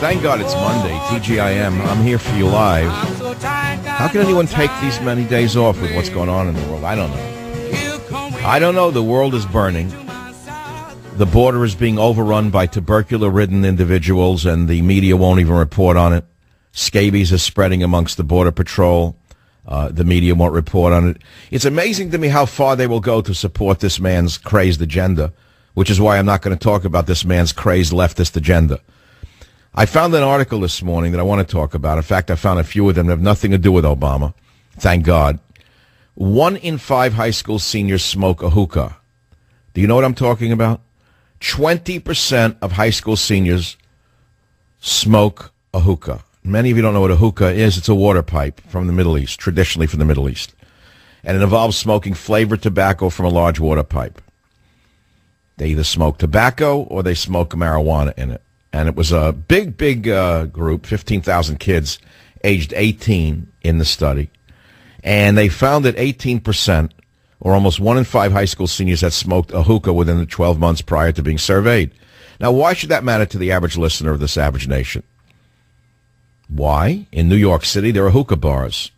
Thank God it's Monday. TGIM. I'm here for you live. How can anyone take these many days off with what's going on in the world? I don't know. I don't know. The world is burning. The border is being overrun by tubercular-ridden individuals, and the media won't even report on it. Scabies is spreading amongst the border patrol. Uh, the media won't report on it. It's amazing to me how far they will go to support this man's crazed agenda, which is why I'm not going to talk about this man's crazed leftist agenda. I found an article this morning that I want to talk about. In fact, I found a few of them that have nothing to do with Obama. Thank God. One in five high school seniors smoke a hookah. Do you know what I'm talking about? 20% of high school seniors smoke a hookah. Many of you don't know what a hookah is. It's a water pipe from the Middle East, traditionally from the Middle East. And it involves smoking flavored tobacco from a large water pipe. They either smoke tobacco or they smoke marijuana in it. And it was a big, big uh, group, 15,000 kids aged 18 in the study. And they found that 18%, or almost one in five high school seniors, had smoked a hookah within the 12 months prior to being surveyed. Now, why should that matter to the average listener of the Savage Nation? Why? In New York City, there are hookah bars.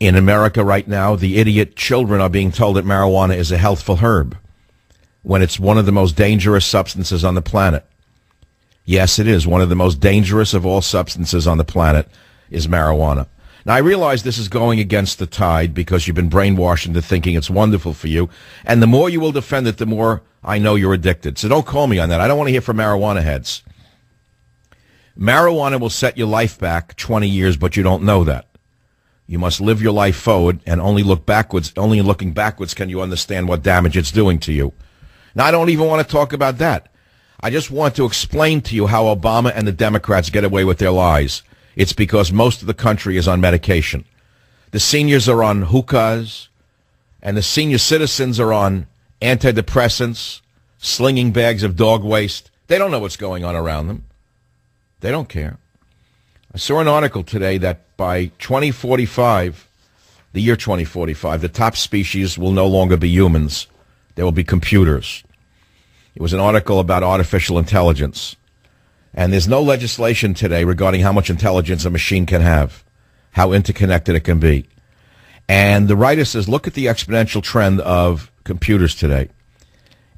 In America right now, the idiot children are being told that marijuana is a healthful herb when it's one of the most dangerous substances on the planet. Yes, it is. One of the most dangerous of all substances on the planet is marijuana. Now, I realize this is going against the tide because you've been brainwashed into thinking it's wonderful for you. And the more you will defend it, the more I know you're addicted. So don't call me on that. I don't want to hear from marijuana heads. Marijuana will set your life back 20 years, but you don't know that. You must live your life forward and only look backwards. Only in looking backwards can you understand what damage it's doing to you. Now, I don't even want to talk about that. I just want to explain to you how Obama and the Democrats get away with their lies. It's because most of the country is on medication. The seniors are on hookahs, and the senior citizens are on antidepressants, slinging bags of dog waste. They don't know what's going on around them. They don't care. I saw an article today that by 2045, the year 2045, the top species will no longer be humans. There will be computers. It was an article about artificial intelligence. And there's no legislation today regarding how much intelligence a machine can have, how interconnected it can be. And the writer says, look at the exponential trend of computers today.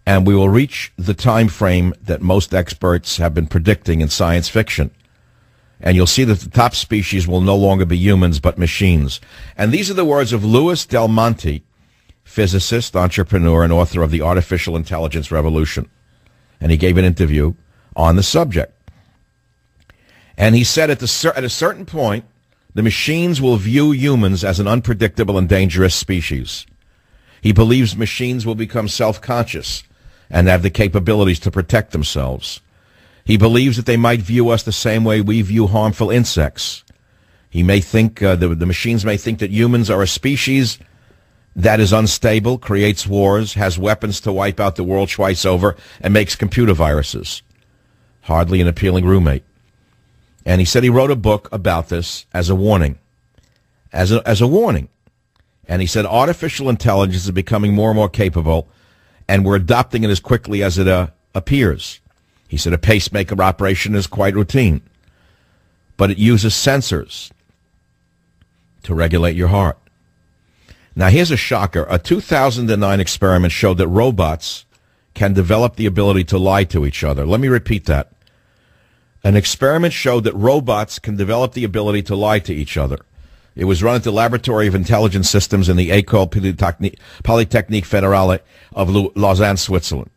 And we will reach the time frame that most experts have been predicting in science fiction. And you'll see that the top species will no longer be humans, but machines. And these are the words of Louis Del Monte, physicist, entrepreneur, and author of The Artificial Intelligence Revolution. And he gave an interview on the subject. And he said at, the, at a certain point, the machines will view humans as an unpredictable and dangerous species. He believes machines will become self-conscious and have the capabilities to protect themselves. He believes that they might view us the same way we view harmful insects. He may think, uh, the, the machines may think that humans are a species that is unstable, creates wars, has weapons to wipe out the world twice over, and makes computer viruses. Hardly an appealing roommate. And he said he wrote a book about this as a warning. As a, as a warning. And he said artificial intelligence is becoming more and more capable, and we're adopting it as quickly as it uh, appears. He said a pacemaker operation is quite routine, but it uses sensors to regulate your heart. Now, here's a shocker. A 2009 experiment showed that robots can develop the ability to lie to each other. Let me repeat that. An experiment showed that robots can develop the ability to lie to each other. It was run at the Laboratory of Intelligence Systems in the École Polytechnique, Fédérale of Lausanne, Switzerland.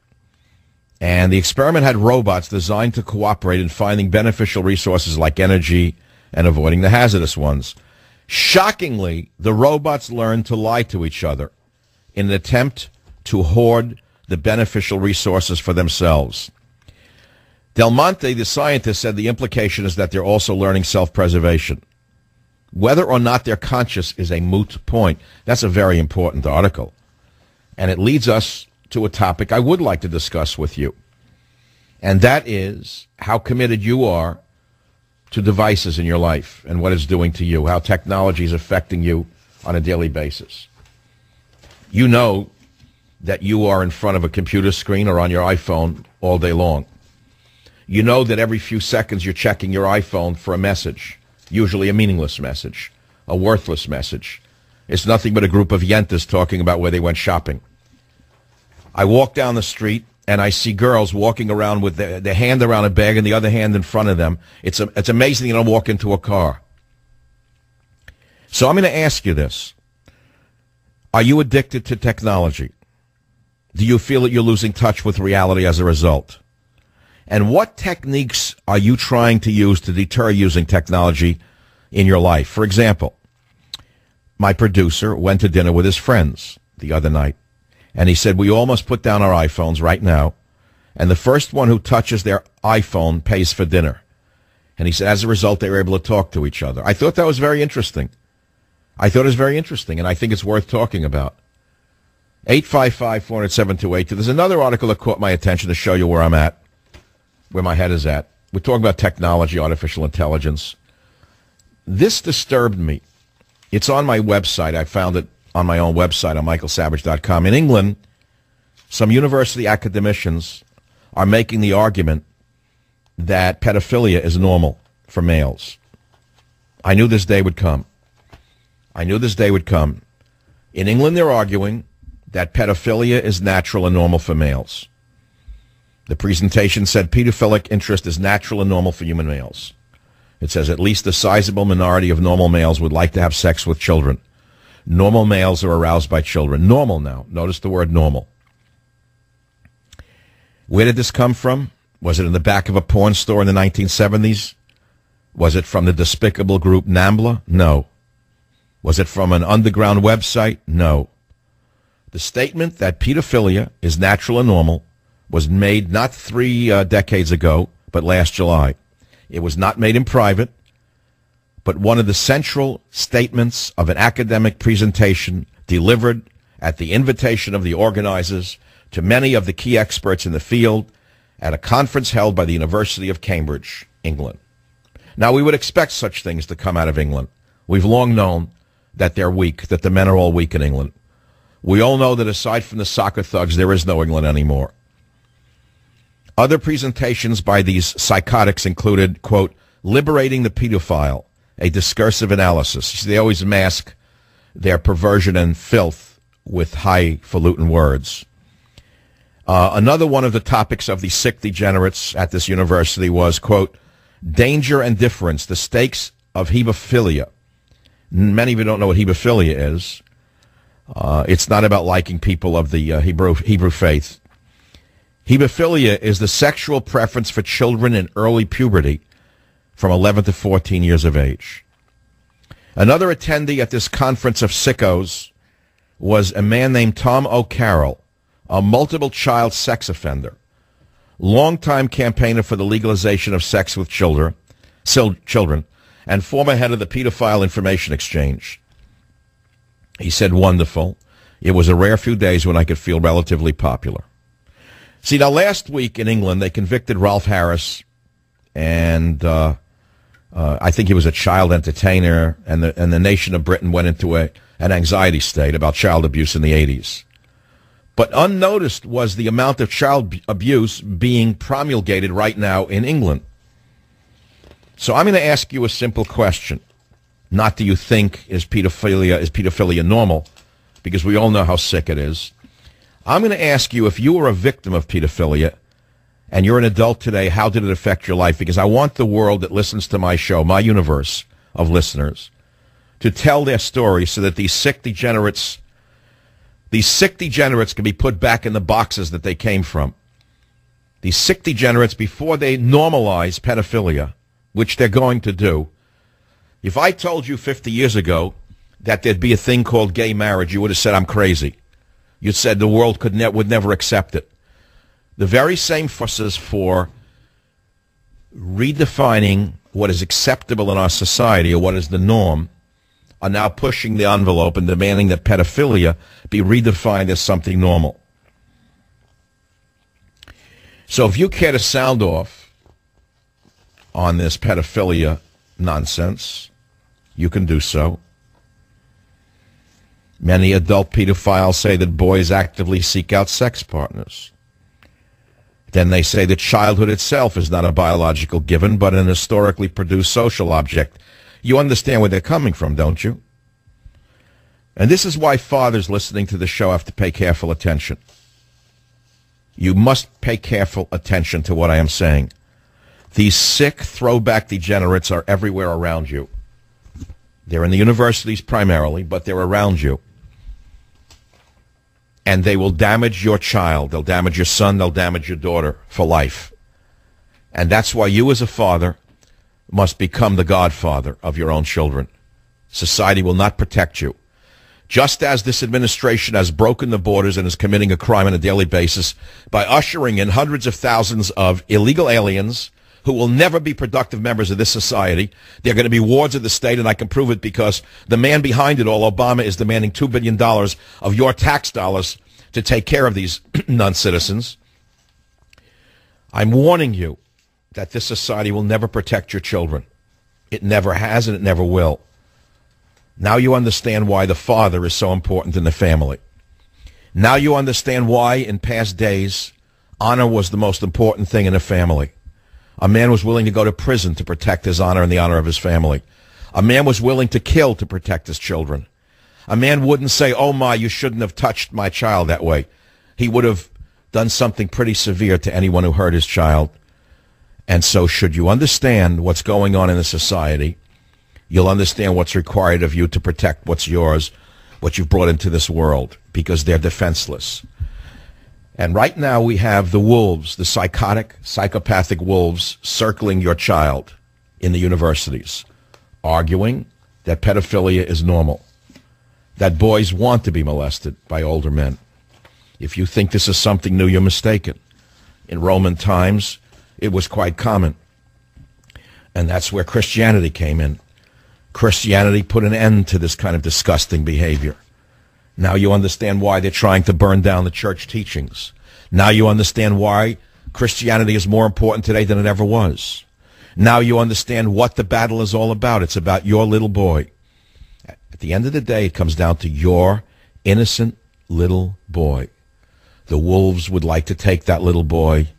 And the experiment had robots designed to cooperate in finding beneficial resources like energy and avoiding the hazardous ones. Shockingly, the robots learn to lie to each other in an attempt to hoard the beneficial resources for themselves. Del Monte, the scientist, said the implication is that they're also learning self-preservation. Whether or not they're conscious is a moot point. That's a very important article. And it leads us to a topic I would like to discuss with you. And that is how committed you are to devices in your life and what it's doing to you, how technology is affecting you on a daily basis. You know that you are in front of a computer screen or on your iPhone all day long. You know that every few seconds you're checking your iPhone for a message, usually a meaningless message, a worthless message. It's nothing but a group of yentas talking about where they went shopping. I walk down the street and I see girls walking around with their, their hand around a bag and the other hand in front of them. It's, a, it's amazing you don't walk into a car. So I'm going to ask you this. Are you addicted to technology? Do you feel that you're losing touch with reality as a result? And what techniques are you trying to use to deter using technology in your life? For example, my producer went to dinner with his friends the other night. And he said, we all must put down our iPhones right now. And the first one who touches their iPhone pays for dinner. And he said, as a result, they were able to talk to each other. I thought that was very interesting. I thought it was very interesting, and I think it's worth talking about. 855-407-282. There's another article that caught my attention to show you where I'm at, where my head is at. We're talking about technology, artificial intelligence. This disturbed me. It's on my website. I found it on my own website on michaelsavage.com. In England, some university academicians are making the argument that pedophilia is normal for males. I knew this day would come. I knew this day would come. In England, they're arguing that pedophilia is natural and normal for males. The presentation said pedophilic interest is natural and normal for human males. It says at least a sizable minority of normal males would like to have sex with children. Normal males are aroused by children. Normal now. Notice the word normal. Where did this come from? Was it in the back of a porn store in the 1970s? Was it from the despicable group NAMBLA? No. Was it from an underground website? No. The statement that pedophilia is natural and normal was made not three uh, decades ago, but last July. It was not made in private but one of the central statements of an academic presentation delivered at the invitation of the organizers to many of the key experts in the field at a conference held by the University of Cambridge, England. Now, we would expect such things to come out of England. We've long known that they're weak, that the men are all weak in England. We all know that aside from the soccer thugs, there is no England anymore. Other presentations by these psychotics included, quote, liberating the pedophile, a discursive analysis. They always mask their perversion and filth with highfalutin words. Uh, another one of the topics of the sick degenerates at this university was, quote, danger and difference, the stakes of hebephilia. Many of you don't know what hebephilia is. Uh, it's not about liking people of the uh, Hebrew, Hebrew faith. Hebephilia is the sexual preference for children in early puberty from 11 to 14 years of age. Another attendee at this conference of sickos was a man named Tom O'Carroll, a multiple child sex offender, longtime campaigner for the legalization of sex with children, children, and former head of the Pedophile Information Exchange. He said, wonderful. It was a rare few days when I could feel relatively popular. See, now last week in England, they convicted Rolf Harris and uh, uh, I think he was a child entertainer, and the and the nation of Britain went into a an anxiety state about child abuse in the 80s. But unnoticed was the amount of child abuse being promulgated right now in England. So I'm going to ask you a simple question. Not do you think is pedophilia is pedophilia normal? Because we all know how sick it is. I'm going to ask you if you were a victim of pedophilia and you're an adult today, how did it affect your life? Because I want the world that listens to my show, my universe of listeners, to tell their story so that these sick degenerates, these sick degenerates can be put back in the boxes that they came from. These sick degenerates, before they normalize pedophilia, which they're going to do, If I told you 50 years ago that there'd be a thing called gay marriage, you would have said I'm crazy. You said the world could ne- would never accept it. The very same forces for redefining what is acceptable in our society or what is the norm are now pushing the envelope and demanding that pedophilia be redefined as something normal. So if you care to sound off on this pedophilia nonsense, you can do so. Many adult pedophiles say that boys actively seek out sex partners. Then they say that childhood itself is not a biological given, but an historically produced social object. You understand where they're coming from, don't you? And this is why fathers listening to the show have to pay careful attention. You must pay careful attention to what I am saying. These sick throwback degenerates are everywhere around you. They're in the universities primarily, but they're around you. And they will damage your child. They'll damage your son. They'll damage your daughter for life. And that's why you as a father must become the godfather of your own children. Society will not protect you. Just as this administration has broken the borders and is committing a crime on a daily basis by ushering in hundreds of thousands of illegal aliens who will never be productive members of this society. They're going to be wards of the state, and I can prove it because the man behind it all, Obama, is demanding $2 billion of your tax dollars to take care of these non-citizens. I'm warning you that this society will never protect your children. It never has, and it never will. Now you understand why the father is so important in the family. Now you understand why in past days honor was the most important thing in a family. A man was willing to go to prison to protect his honor and the honor of his family. A man was willing to kill to protect his children. A man wouldn't say, oh my, you shouldn't have touched my child that way. He would have done something pretty severe to anyone who hurt his child. And so should you understand what's going on in the society, you'll understand what's required of you to protect what's yours, what you've brought into this world, because they're defenseless. And right now we have the wolves, the psychotic, psychopathic wolves circling your child in the universities, arguing that pedophilia is normal, that boys want to be molested by older men. If you think this is something new, you're mistaken. In Roman times, it was quite common. And that's where Christianity came in. Christianity put an end to this kind of disgusting behavior. Now you understand why they're trying to burn down the church teachings. Now you understand why Christianity is more important today than it ever was. Now you understand what the battle is all about. It's about your little boy. At the end of the day, it comes down to your innocent little boy. The wolves would like to take that little boy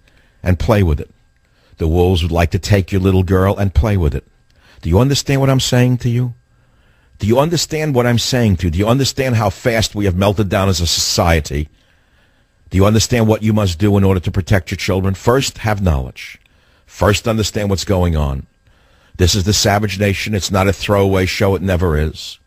and play with it. The wolves would like to take your little girl and play with it. Do you understand what I'm saying to you? Do you understand what I'm saying to you? Do you understand how fast we have melted down as a society? Do you understand what you must do in order to protect your children? First, have knowledge. First, understand what's going on. This is the Savage Nation. It's not a throwaway show. It never is.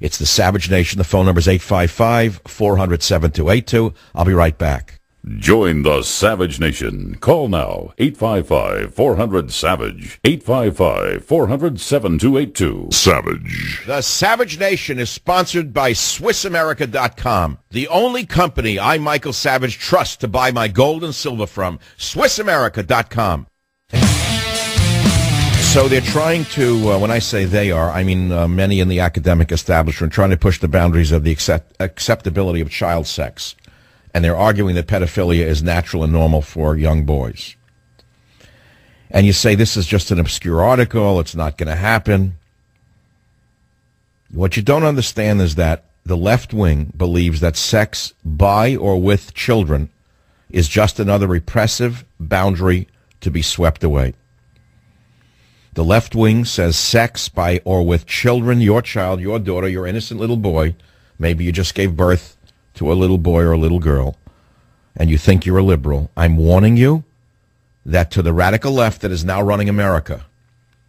It's the Savage Nation. The phone number is 855-400-7282. I'll be right back. Join the Savage Nation. Call now 855-400-SAVAGE. 855-400-7282. Savage. The Savage Nation is sponsored by SwissAmerica.com, the only company I, Michael Savage, trust to buy my gold and silver from. SwissAmerica.com. So they're trying to, uh, when I say they are, I mean uh, many in the academic establishment, trying to push the boundaries of the accept- acceptability of child sex and they're arguing that pedophilia is natural and normal for young boys. And you say this is just an obscure article, it's not going to happen. What you don't understand is that the left wing believes that sex by or with children is just another repressive boundary to be swept away. The left wing says sex by or with children, your child, your daughter, your innocent little boy, maybe you just gave birth to a little boy or a little girl and you think you're a liberal, I'm warning you that to the radical left that is now running America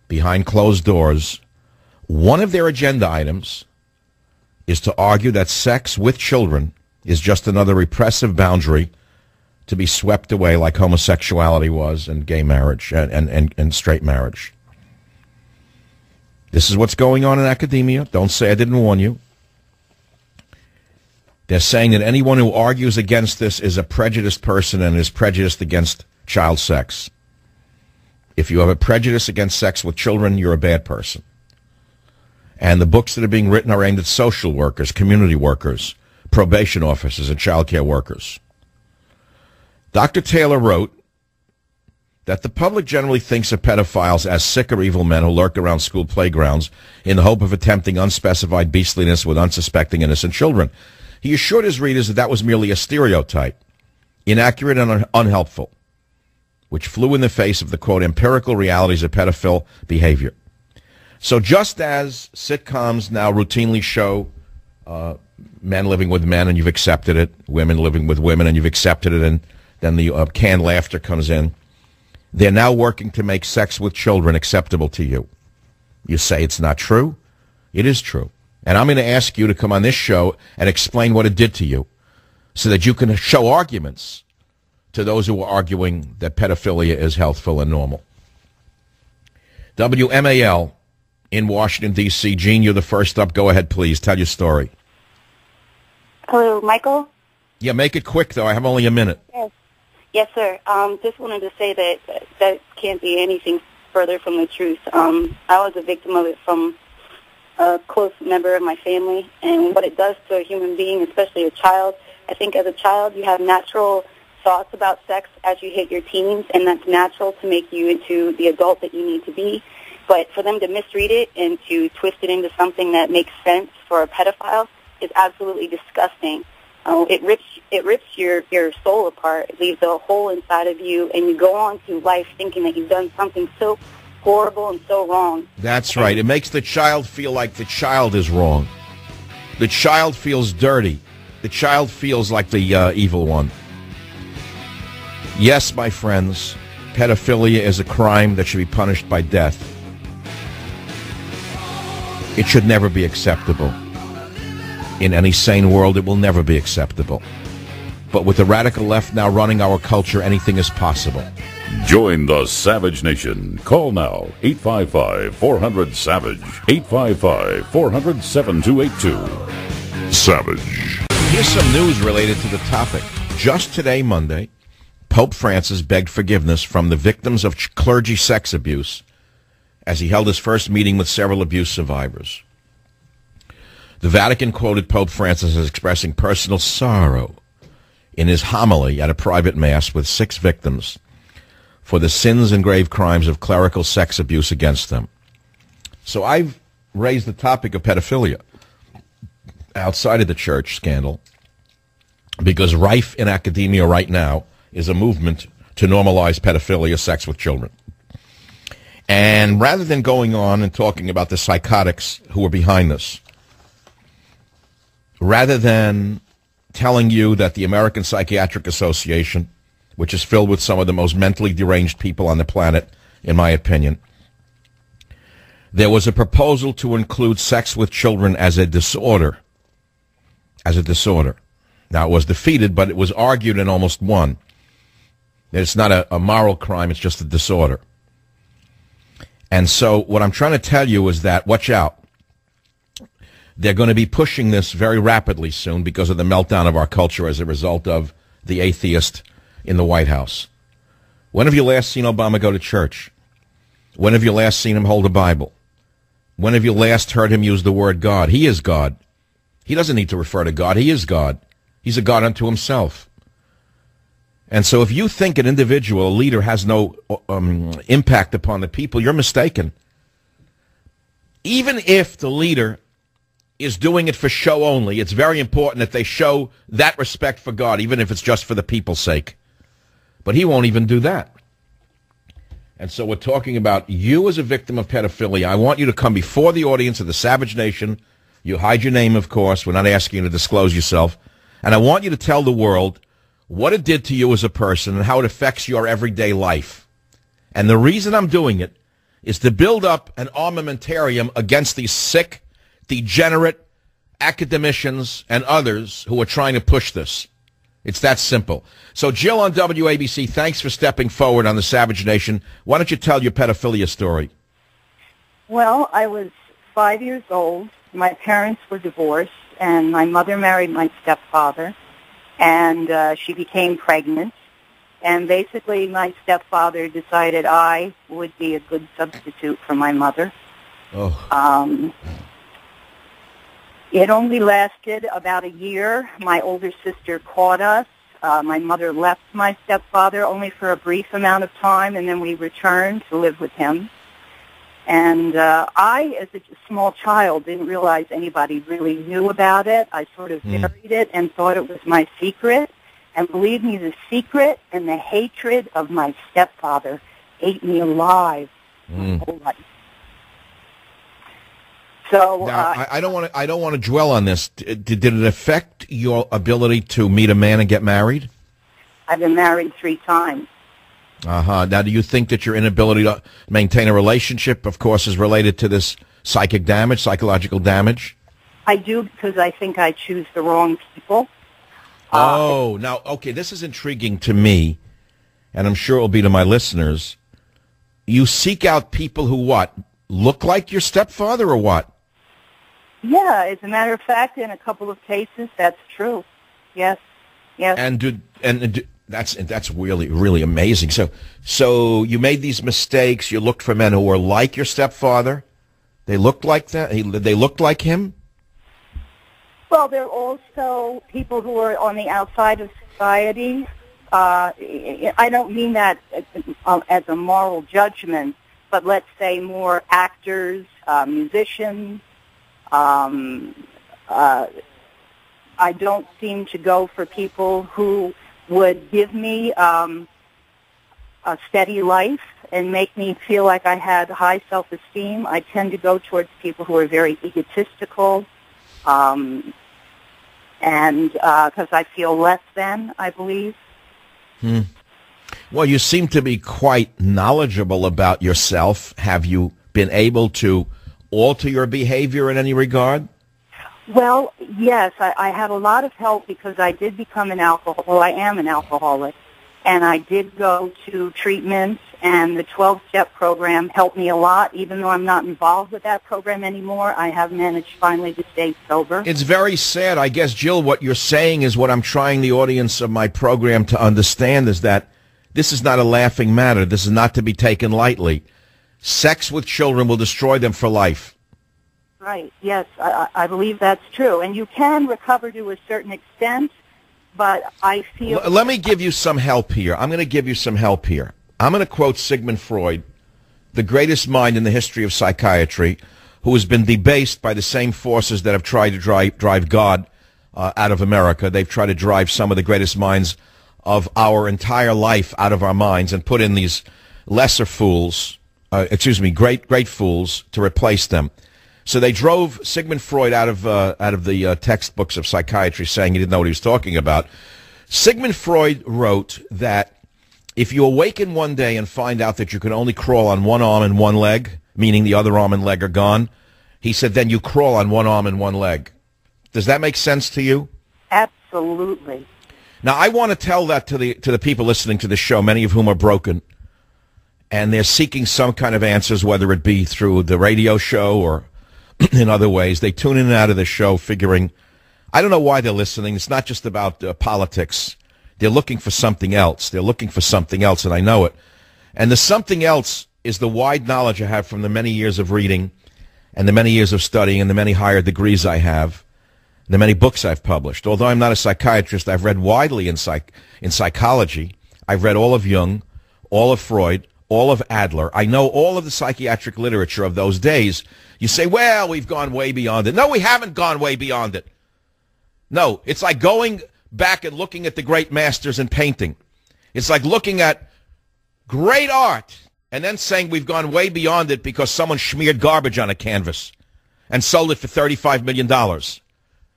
behind closed doors, one of their agenda items is to argue that sex with children is just another repressive boundary to be swept away like homosexuality was and gay marriage and, and, and, and straight marriage. This is what's going on in academia. Don't say I didn't warn you. They're saying that anyone who argues against this is a prejudiced person and is prejudiced against child sex. If you have a prejudice against sex with children, you're a bad person. And the books that are being written are aimed at social workers, community workers, probation officers, and child care workers. Dr. Taylor wrote that the public generally thinks of pedophiles as sick or evil men who lurk around school playgrounds in the hope of attempting unspecified beastliness with unsuspecting innocent children. He assured his readers that that was merely a stereotype, inaccurate and un- unhelpful, which flew in the face of the quote empirical realities of pedophile behavior. So just as sitcoms now routinely show uh, men living with men and you've accepted it, women living with women and you've accepted it, and then the uh, canned laughter comes in, they're now working to make sex with children acceptable to you. You say it's not true? It is true. And I'm going to ask you to come on this show and explain what it did to you so that you can show arguments to those who are arguing that pedophilia is healthful and normal. WMAL in Washington, D.C. Gene, you're the first up. Go ahead, please. Tell your story. Hello, Michael? Yeah, make it quick, though. I have only a minute. Yes. Yes, sir. Um, just wanted to say that that can't be anything further from the truth. Um, I was a victim of it from a close member of my family, and what it does to a human being, especially a child. I think as a child, you have natural thoughts about sex as you hit your teens, and that's natural to make you into the adult that you need to be. But for them to misread it and to twist it into something that makes sense for a pedophile is absolutely disgusting. Uh, it rips it rips your your soul apart. It leaves a hole inside of you, and you go on through life thinking that you've done something so horrible and so wrong. That's right. It makes the child feel like the child is wrong. The child feels dirty. The child feels like the uh, evil one. Yes, my friends, pedophilia is a crime that should be punished by death. It should never be acceptable. In any sane world, it will never be acceptable. But with the radical left now running our culture, anything is possible. Join the Savage Nation. Call now 855-400-SAVAGE. 855-400-7282. Savage. Here's some news related to the topic. Just today, Monday, Pope Francis begged forgiveness from the victims of clergy sex abuse as he held his first meeting with several abuse survivors. The Vatican quoted Pope Francis as expressing personal sorrow in his homily at a private mass with six victims for the sins and grave crimes of clerical sex abuse against them. So I've raised the topic of pedophilia outside of the church scandal because rife in academia right now is a movement to normalize pedophilia, sex with children. And rather than going on and talking about the psychotics who are behind this, rather than telling you that the American Psychiatric Association, which is filled with some of the most mentally deranged people on the planet, in my opinion, there was a proposal to include sex with children as a disorder. As a disorder. Now, it was defeated, but it was argued and almost won. It's not a, a moral crime, it's just a disorder. And so, what I'm trying to tell you is that, watch out. They're going to be pushing this very rapidly soon because of the meltdown of our culture as a result of the atheist in the White House. When have you last seen Obama go to church? When have you last seen him hold a Bible? When have you last heard him use the word God? He is God. He doesn't need to refer to God. He is God. He's a God unto himself. And so if you think an individual, a leader, has no um, impact upon the people, you're mistaken. Even if the leader is doing it for show only, it's very important that they show that respect for God, even if it's just for the people's sake. But he won't even do that. And so we're talking about you as a victim of pedophilia. I want you to come before the audience of the Savage Nation. You hide your name, of course. We're not asking you to disclose yourself. And I want you to tell the world what it did to you as a person and how it affects your everyday life. And the reason I'm doing it is to build up an armamentarium against these sick, degenerate academicians and others who are trying to push this. It's that simple. So, Jill on WABC, thanks for stepping forward on the Savage Nation. Why don't you tell your pedophilia story? Well, I was five years old. My parents were divorced, and my mother married my stepfather, and uh, she became pregnant. And basically, my stepfather decided I would be a good substitute for my mother. Oh, Um, it only lasted about a year. My older sister caught us. Uh, my mother left my stepfather only for a brief amount of time, and then we returned to live with him. And uh, I, as a small child, didn't realize anybody really knew about it. I sort of Mm. buried it and thought it was my secret. And believe me, the secret and the hatred of my stepfather ate me alive my Mm. whole life. So Now, uh, I, I don't want to. I don't want to dwell on this. Did, did it affect your ability to meet a man and get married? I've been married three times. Uh huh. Now, do you think that your inability to maintain a relationship, of course, is related to this psychic damage, psychological damage? I do because I think I choose the wrong people. Uh, oh, now, okay, this is intriguing to me, and I'm sure it will be to my listeners. You seek out people who what look like your stepfather, or what? Yeah, as a matter of fact, in a couple of cases, that's true. Yes, yes. And do and, do, that's that's really really amazing. So so you made these mistakes. You looked for men who were like your stepfather. They looked like that. He, they looked like him. well, there are also people who are on the outside of society. Uh, I don't mean that uh, as a moral judgment, but let's say more actors, uh, musicians. Um, uh, I don't seem to go for people who would give me um, a steady life and make me feel like I had high self-esteem. I tend to go towards people who are very egotistical, um, and because I feel less than, I believe. Hmm. Well, you seem to be quite knowledgeable about yourself. Have you been able to alter your behavior in any regard? Well, yes, I, I had a lot of help because I did become an alcohol. Well, I am an alcoholic, and I did go to treatment, and the 12-step program helped me a lot. Even though I'm not involved with that program anymore, I have managed finally to stay sober. It's very sad. I guess, Jill, what you're saying is what I'm trying the audience of my program to understand is that this is not a laughing matter. This is not to be taken lightly. Sex with children will destroy them for life. Right. Yes, I, I believe that's true, and you can recover to a certain extent, but I feel L- let me give you some help here. I'm going to give you some help here. I'm going to quote Sigmund Freud, the greatest mind in the history of psychiatry, who has been debased by the same forces that have tried to drive, drive God uh, out of America. They've tried to drive some of the greatest minds of our entire life out of our minds and put in these lesser fools, uh, excuse me, great great fools to replace them. So they drove Sigmund Freud out of uh, out of the uh, textbooks of psychiatry, saying he didn't know what he was talking about. Sigmund Freud wrote that if you awaken one day and find out that you can only crawl on one arm and one leg, meaning the other arm and leg are gone, he said then you crawl on one arm and one leg. Does that make sense to you? absolutely. Now I want to tell that to the to the people listening to the show, many of whom are broken, and they're seeking some kind of answers, whether it be through the radio show or in other ways. They tune in and out of the show, figuring, I don't know why they're listening. It's not just about uh, politics. They're looking for something else. They're looking for something else, and I know it. And the something else is the wide knowledge I have from the many years of reading, and the many years of studying, and the many higher degrees I have the many books I've published. Although I'm not a psychiatrist, I've read widely in psych in psychology. I've read all of Jung, all of Freud, all of Adler. I know all of the psychiatric literature of those days. You say, well, we've gone way beyond it. No, we haven't gone way beyond it. No, it's like going back and looking at the great masters in painting. It's like looking at great art and then saying we've gone way beyond it because someone smeared garbage on a canvas and sold it for $35 million.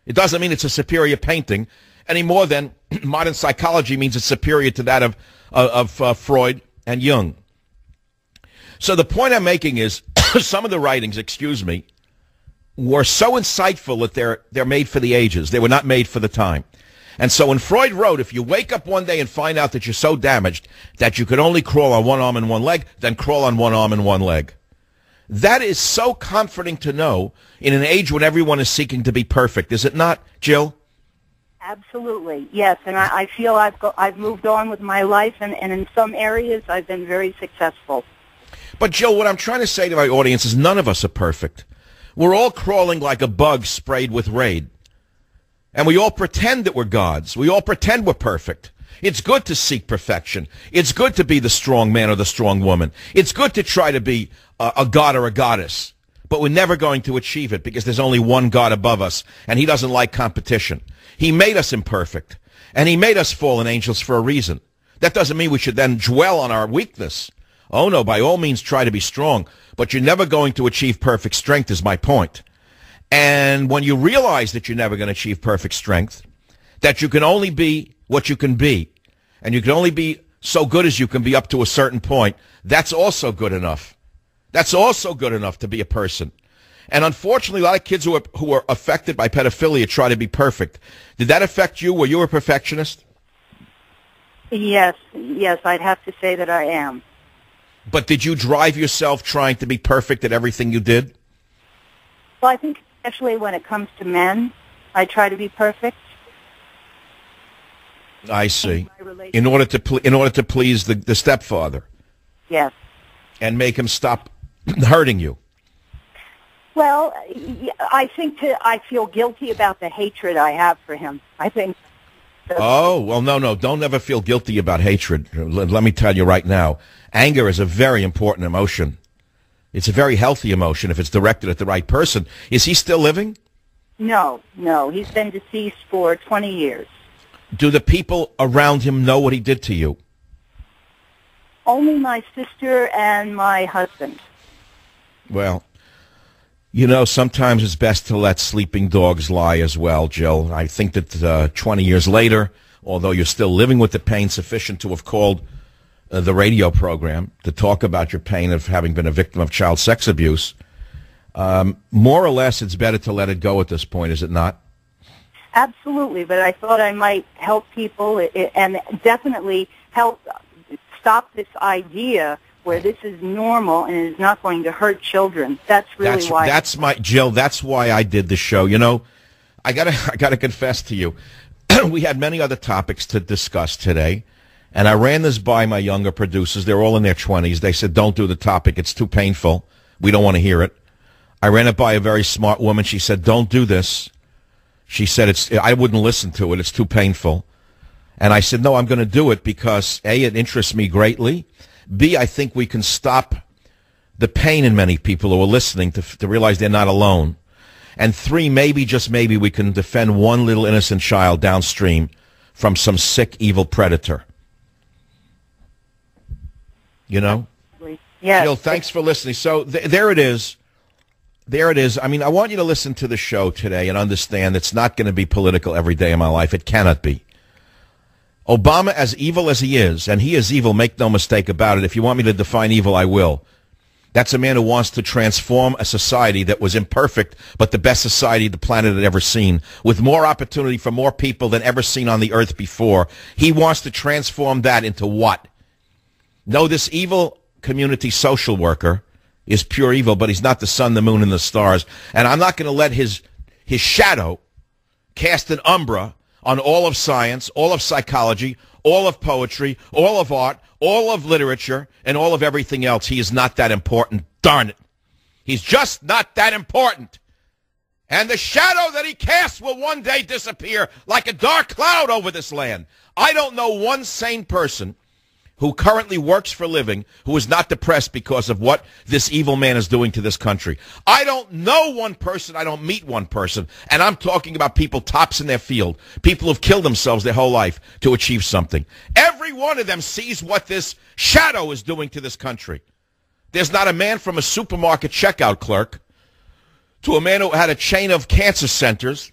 It doesn't mean it's a superior painting any more than modern psychology means it's superior to that of, of, of uh, Freud and Jung. So the point I'm making is some of the writings, excuse me, were so insightful that they're, they're made for the ages. They were not made for the time. And so when Freud wrote, if you wake up one day and find out that you're so damaged that you can only crawl on one arm and one leg, then crawl on one arm and one leg. That is so comforting to know in an age when everyone is seeking to be perfect, is it not, Jill? Absolutely, yes. And I, I feel I've go, I've moved on with my life, and, and in some areas I've been very successful. But Joe, what I'm trying to say to my audience is none of us are perfect. We're all crawling like a bug sprayed with Raid. And we all pretend that we're gods. We all pretend we're perfect. It's good to seek perfection. It's good to be the strong man or the strong woman. It's good to try to be a, a god or a goddess. But we're never going to achieve it because there's only one God above us, and he doesn't like competition. He made us imperfect, and he made us fallen angels for a reason. That doesn't mean we should then dwell on our weakness. Oh no, by all means try to be strong, but you're never going to achieve perfect strength is my point. And when you realize that you're never going to achieve perfect strength, that you can only be what you can be, and you can only be so good as you can be up to a certain point, that's also good enough. That's also good enough to be a person. And unfortunately, a lot of kids who are, who are affected by pedophilia try to be perfect. Did that affect you? Were you a perfectionist? Yes, yes, I'd have to say that I am. But did you drive yourself trying to be perfect at everything you did? Well, I think especially when it comes to men, I try to be perfect. I see. In order to in order to please the, the stepfather Yes. and make him stop hurting you. Well, I think to, I feel guilty about the hatred I have for him. I think. Oh, well, no, no. Don't ever feel guilty about hatred. Let, let me tell you right now. Anger is a very important emotion. It's a very healthy emotion if it's directed at the right person. Is he still living? No, no, he's been deceased for 20 years. Do the people around him know what he did to you? Only my sister and my husband. Well, you know, sometimes it's best to let sleeping dogs lie as well, Jill. I think that uh, 20 years later, although you're still living with the pain sufficient to have called uh, the radio program to talk about your pain of having been a victim of child sex abuse, um, more or less it's better to let it go at this point, is it not? Absolutely, but I thought I might help people and definitely help stop this idea where this is normal and is not going to hurt children. That's really that's, why. That's my Jill. That's why I did the show. You know, I gotta I gotta confess to you, we had many other topics to discuss today, and I ran this by my younger producers. They're all in their twenties. They said, "Don't do the topic. It's too painful. We don't want to hear it." I ran it by a very smart woman. She said, "Don't do this." She said, "It's I wouldn't listen to it. It's too painful." And I said, "No, I'm going to do it because a it interests me greatly. B I think we can stop." the pain in many people who are listening to, to realize they're not alone. And three, maybe, just maybe, we can defend one little innocent child downstream from some sick, evil predator. You know? yes. Jill, thanks for listening. So th- there it is. There it is. I mean, I want you to listen to the show today and understand it's not going to be political every day of my life. It cannot be. Obama, as evil as he is, and he is evil, make no mistake about it. If you want me to define evil, I will. That's a man who wants to transform a society that was imperfect, but the best society the planet had ever seen, with more opportunity for more people than ever seen on the earth before. He wants to transform that into what? No, this evil community social worker is pure evil, but he's not the sun, the moon, and the stars. And I'm not going to let his his shadow cast an umbra on all of science, all of psychology, all of poetry, all of art, all of literature, and all of everything else. He is not that important. Darn it. He's just not that important. And the shadow that he casts will one day disappear like a dark cloud over this land. I don't know one sane person who currently works for a living who is not depressed because of what this evil man is doing to this country. I don't know one person, I don't meet one person, and I'm talking about people tops in their field, people who've killed themselves their whole life to achieve something. Every one of them sees what this shadow is doing to this country. There's not a man from a supermarket checkout clerk to a man who had a chain of cancer centers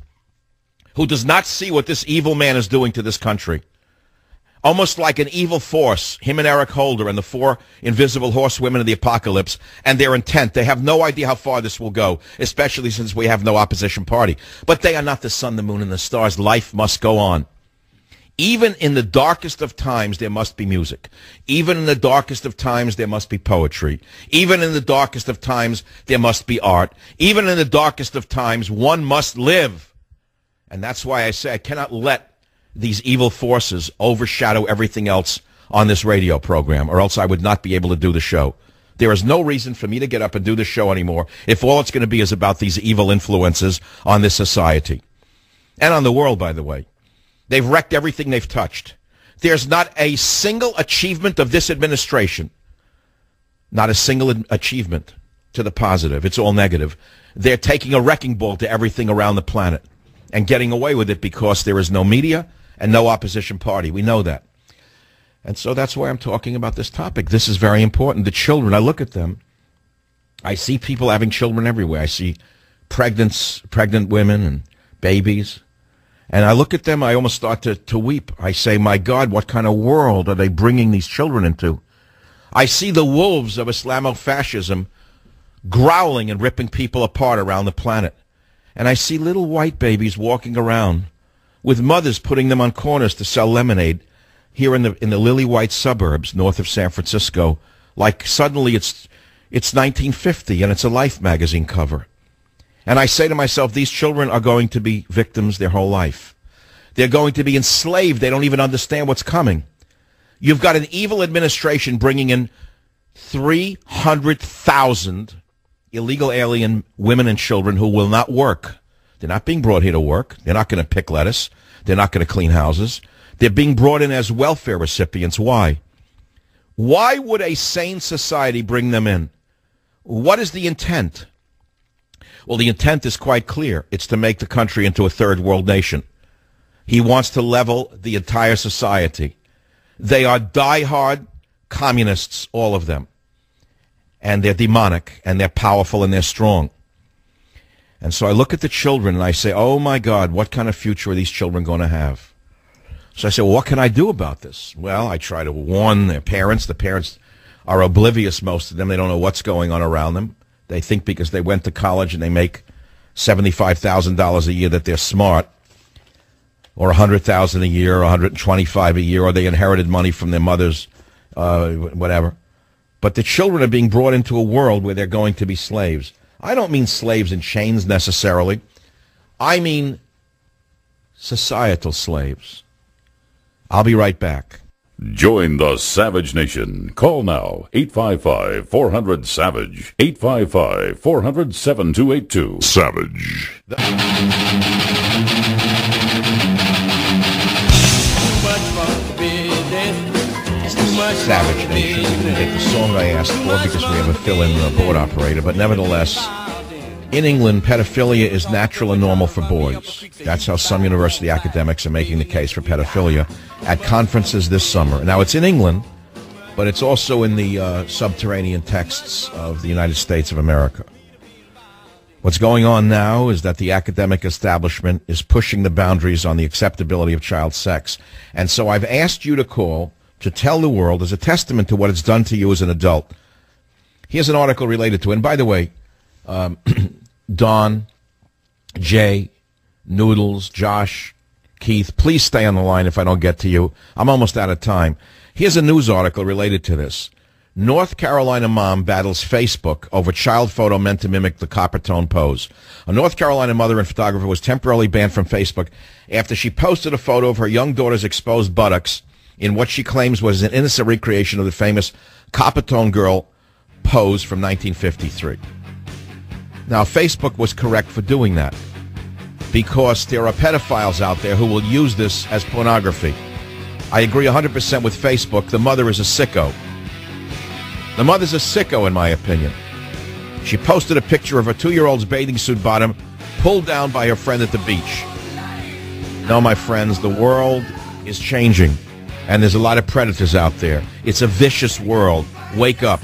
who does not see what this evil man is doing to this country almost like an evil force, him and Eric Holder and the four invisible horsewomen of the apocalypse, and their intent. They have no idea how far this will go, especially since we have no opposition party. But they are not the sun, the moon, and the stars. Life must go on. Even in the darkest of times, there must be music. Even in the darkest of times, there must be poetry. Even in the darkest of times, there must be art. Even in the darkest of times, one must live. And that's why I say I cannot let these evil forces overshadow everything else on this radio program, or else I would not be able to do the show. There is no reason for me to get up and do the show anymore if all it's going to be is about these evil influences on this society. And on the world, by the way. They've wrecked everything they've touched. There's not a single achievement of this administration. Not a single achievement to the positive. It's all negative. They're taking a wrecking ball to everything around the planet and getting away with it because there is no media and no opposition party. We know that. And so that's why I'm talking about this topic. This is very important. The children, I look at them. I see people having children everywhere. I see pregnant, pregnant women and babies. And I look at them, I almost start to, to weep. I say, my God, what kind of world are they bringing these children into? I see the wolves of Islamofascism growling and ripping people apart around the planet. And I see little white babies walking around with mothers putting them on corners to sell lemonade here in the in the lily white suburbs north of San Francisco. Like suddenly it's it's 1950 and it's a Life magazine cover. And I say to myself, these children are going to be victims their whole life. They're going to be enslaved. They don't even understand what's coming. You've got an evil administration bringing in 300,000 illegal alien women and children who will not work. They're not being brought here to work. They're not going to pick lettuce. They're not going to clean houses. They're being brought in as welfare recipients. Why? Why would a sane society bring them in? What is the intent? Well, the intent is quite clear. It's to make the country into a third world nation. He wants to level the entire society. They are diehard communists, all of them. And they're demonic, and they're powerful, and they're strong. And so I look at the children and I say, oh my God, what kind of future are these children going to have? So I say, well, what can I do about this? Well, I try to warn their parents. The parents are oblivious, most of them. They don't know what's going on around them. They think because they went to college and they make $75,000 a year that they're smart or 100000 a year or 125 a year or they inherited money from their mothers, uh, whatever. But the children are being brought into a world where they're going to be slaves. I don't mean slaves in chains necessarily. I mean societal slaves. I'll be right back. Join the Savage Nation. Call now 855-400-SAVAGE. 855-400-7282. Savage. Savage Nation. Take the song I asked for because we have a fill-in uh, board operator, but nevertheless, in England, pedophilia is natural and normal for boys. That's how some university academics are making the case for pedophilia at conferences this summer. Now, it's in England, but it's also in the uh, subterranean texts of the United States of America. What's going on now is that the academic establishment is pushing the boundaries on the acceptability of child sex. And so I've asked you to call to tell the world is a testament to what it's done to you as an adult. Here's an article related to it. And by the way, um, Don, Jay, Noodles, Josh, Keith, please stay on the line if I don't get to you. I'm almost out of time. Here's a news article related to this. North Carolina mom battles Facebook over child photo meant to mimic the Coppertone pose. A North Carolina mother and photographer was temporarily banned from Facebook after she posted a photo of her young daughter's exposed buttocks in what she claims was an innocent recreation of the famous Coppertone girl pose from 1953. Now, Facebook was correct for doing that because there are pedophiles out there who will use this as pornography. I agree 100% with Facebook. The mother is a sicko. The mother's a sicko, in my opinion. She posted a picture of her two-year-old's bathing suit bottom pulled down by her friend at the beach. No, my friends, the world is changing, and there's a lot of predators out there. It's a vicious world. Wake up.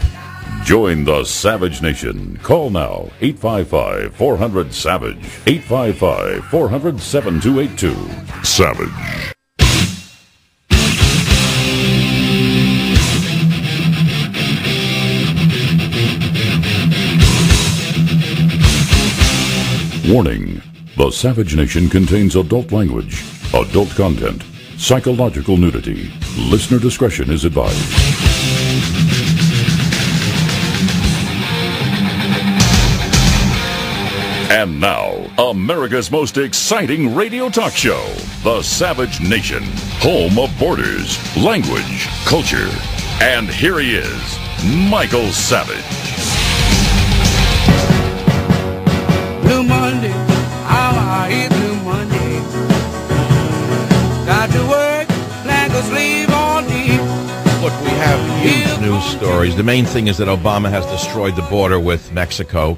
Join the Savage Nation. Call now 855-400-SAVAGE. 855-400-7282. Savage. Warning. The Savage Nation contains adult language, adult content, psychological nudity. Listener discretion is advised. And now, America's most exciting radio talk show, The Savage Nation, home of borders, language, culture. And here he is, Michael Savage. Blue Monday, We have huge news stories. The main thing is that Obama has destroyed the border with Mexico,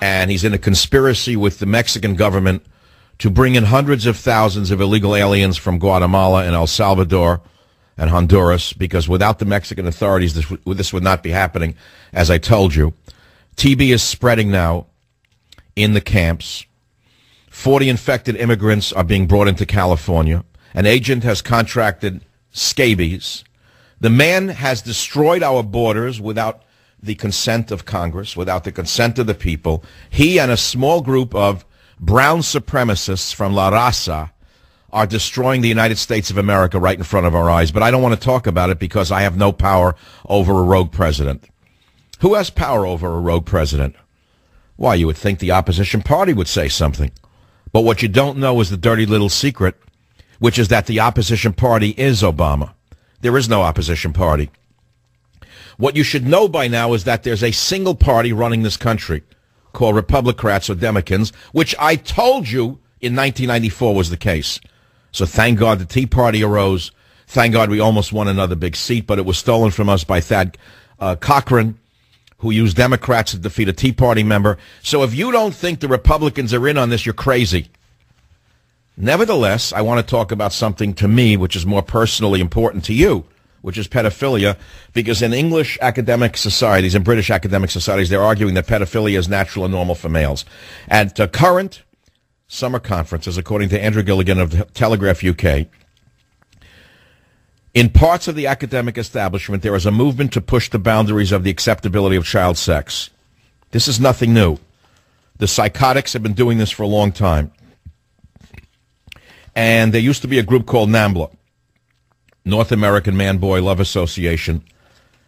and he's in a conspiracy with the Mexican government to bring in hundreds of thousands of illegal aliens from Guatemala and El Salvador and Honduras, because without the Mexican authorities, this, this would not be happening, as I told you. TB is spreading now in the camps. 40 infected immigrants are being brought into California. An agent has contracted scabies. The man has destroyed our borders without the consent of Congress, without the consent of the people. He and a small group of brown supremacists from La Raza are destroying the United States of America right in front of our eyes. But I don't want to talk about it because I have no power over a rogue president. Who has power over a rogue president? Why, you would think the opposition party would say something. But what you don't know is the dirty little secret, which is that the opposition party is Obama. There is no opposition party. What you should know by now is that there's a single party running this country called Republicrats or Democrats, which I told you in 1994 was the case. So thank God the Tea Party arose. Thank God we almost won another big seat, but it was stolen from us by Thad uh, Cochran, who used Democrats to defeat a Tea Party member. So if you don't think the Republicans are in on this, you're crazy. Nevertheless, I want to talk about something to me which is more personally important to you, which is pedophilia, because in English academic societies in British academic societies, they're arguing that pedophilia is natural and normal for males. At uh, current summer conferences, according to Andrew Gilligan of Telegraph UK, in parts of the academic establishment, there is a movement to push the boundaries of the acceptability of child sex. This is nothing new. The psychotics have been doing this for a long time. And there used to be a group called NAMBLA, North American Man Boy Love Association.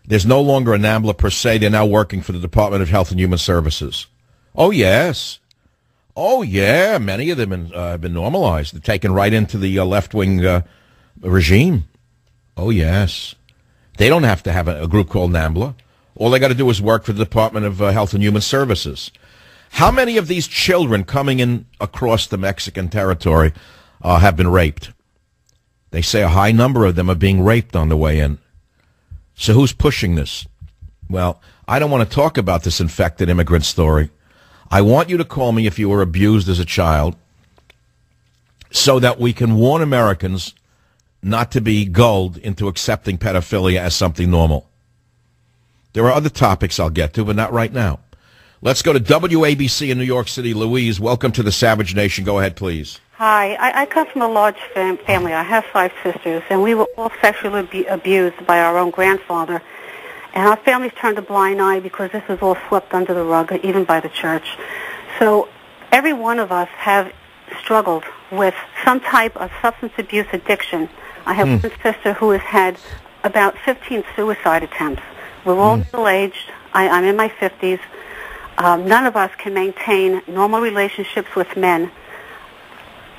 There's no longer a NAMBLA per se. They're now working for the Department of Health and Human Services. Oh, yes. Oh, yeah. Many of them uh, have been normalized. They're taken right into the uh, left-wing uh, regime. Oh, yes. They don't have to have a, a group called NAMBLA. All they got to do is work for the Department of uh, Health and Human Services. How many of these children coming in across the Mexican territory uh, have been raped? They say a high number of them are being raped on the way in. So who's pushing this? Well, I don't want to talk about this infected immigrant story. I want you to call me if you were abused as a child so that we can warn Americans not to be gulled into accepting pedophilia as something normal. There are other topics I'll get to, but not right now. Let's go to WABC in New York City. Louise, welcome to the Savage Nation. Go ahead, please. Hi, I, I come from a large fam- family. I have five sisters, and we were all sexually abu- abused by our own grandfather. And our families turned a blind eye because this was all swept under the rug, even by the church. So every one of us have struggled with some type of substance abuse addiction. I have one sister who has had about 15 suicide attempts. We're all middle-aged. I, I'm in my 50s. Um, none of us can maintain normal relationships with men.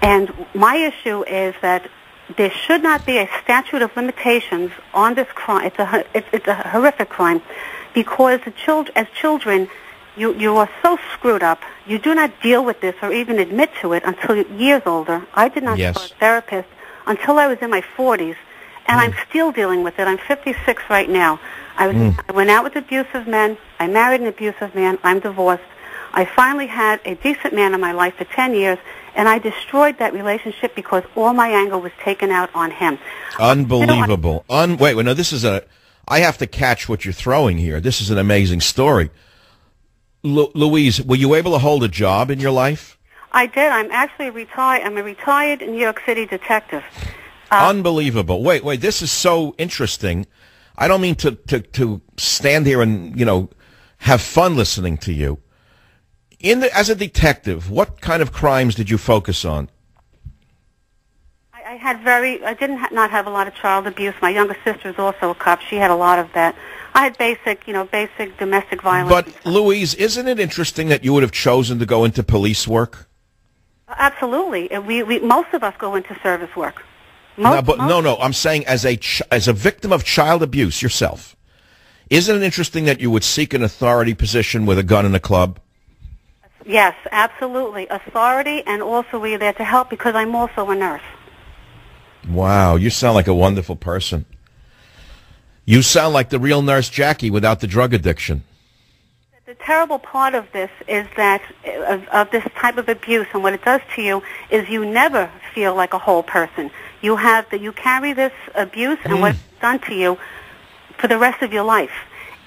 And my issue is that there should not be a statute of limitations on this crime. It's a it's, it's a horrific crime because the child, as children, you you are so screwed up. You do not deal with this or even admit to it until years older. I did not Yes. a therapist until I was in my 40s, and I'm hmm. still dealing with it. I'm 56 right now. I, was, hmm. I went out with abusive men. I married an abusive man. I'm divorced. I finally had a decent man in my life for 10 years, and I destroyed that relationship because all my anger was taken out on him. Unbelievable. Un- wait, wait, no, this is a. I have to catch what you're throwing here. This is an amazing story. Lu- Louise, were you able to hold a job in your life? I did. I'm actually a retired. I'm a retired New York City detective. Uh, Unbelievable. Wait, wait, this is so interesting. I don't mean to, to, to stand here and, you know, have fun listening to you. In the, as a detective, what kind of crimes did you focus on? I, I had very, I didn't ha- not have a lot of child abuse. My younger sister is also a cop. She had a lot of that. I had basic, you know, basic domestic violence. But Louise, isn't it interesting that you would have chosen to go into police work? Uh, absolutely. Uh, we, we, most of us go into service work. no, but most- no, no. I'm saying as a ch- as a victim of child abuse yourself, isn't it interesting that you would seek an authority position with a gun in a club? Yes, absolutely. Authority, and also we're there to help because I'm also a nurse. Wow, you sound like a wonderful person. You sound like the real nurse Jackie without the drug addiction. The terrible part of this is that of, of this type of abuse, and what it does to you is you never feel like a whole person. You have that you carry this abuse and mm. what it's done to you for the rest of your life.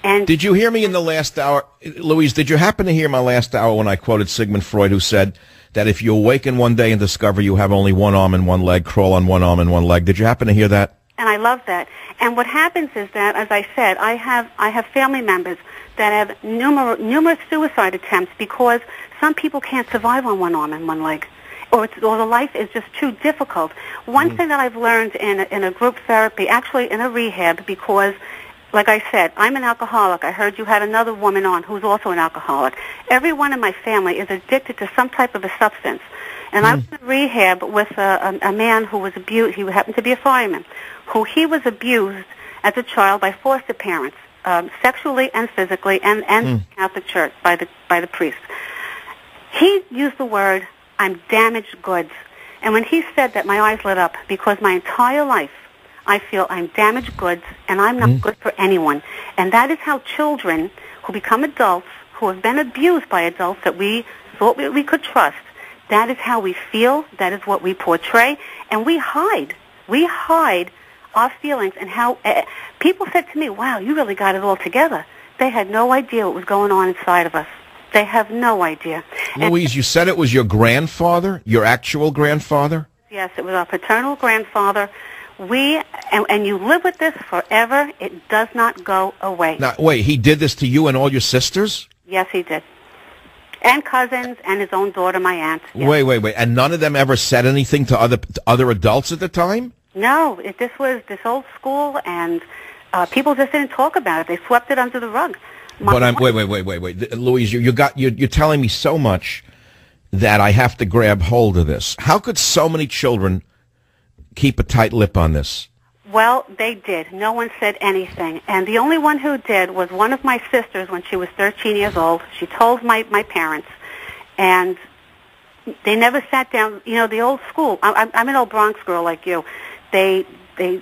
And Did you hear me in the last hour, Louise? Did you happen to hear my last hour when I quoted Sigmund Freud, who said that if you awaken one day and discover you have only one arm and one leg, crawl on one arm and one leg? Did you happen to hear that? and I love that. And what happens is that, as I said, I have I have family members that have numerous numerous suicide attempts because some people can't survive on one arm and one leg, or it's, or the life is just too difficult. One hmm. thing that I've learned in a, in a group therapy, actually in a rehab, because. Like I said, I'm an alcoholic. I heard you had another woman on who's also an alcoholic. Everyone in my family is addicted to some type of a substance. And I was in rehab with a, a, a man who was abused. He happened to be a fireman, who he was abused as a child by foster parents, um, sexually and physically, and and Catholic Church by the by the priest. He used the word "I'm damaged goods," and when he said that, my eyes lit up because my entire life I feel I'm damaged goods and I'm not good for anyone. And that is how children who become adults, who have been abused by adults that we thought we, we could trust, that is how we feel, that is what we portray, and we hide. We hide our feelings and how uh, people said to me, wow, you really got it all together. They had no idea what was going on inside of us. They have no idea. And Louise, you said it was your grandfather, your actual grandfather? Yes, it was our paternal grandfather. We and, and you live with this forever. It does not go away. Now, wait, he did this to you and all your sisters? Yes, he did. And cousins and his own daughter, my aunt. Yes. Wait, wait, wait. And none of them ever said anything to other to other adults at the time? No, it, this was this old school, and uh, people just didn't talk about it. They swept it under the rug. My But I'm wait, wait, wait, wait, wait. Louise, you, you got you you're telling me so much that I have to grab hold of this. How could so many children keep a tight lip on this? Well, they did. No one said anything. And the only one who did was one of my sisters when she was 13 years old. She told my, my parents. And they never sat down. You know, the old school. I, I'm, I'm an old Bronx girl like you. They, they,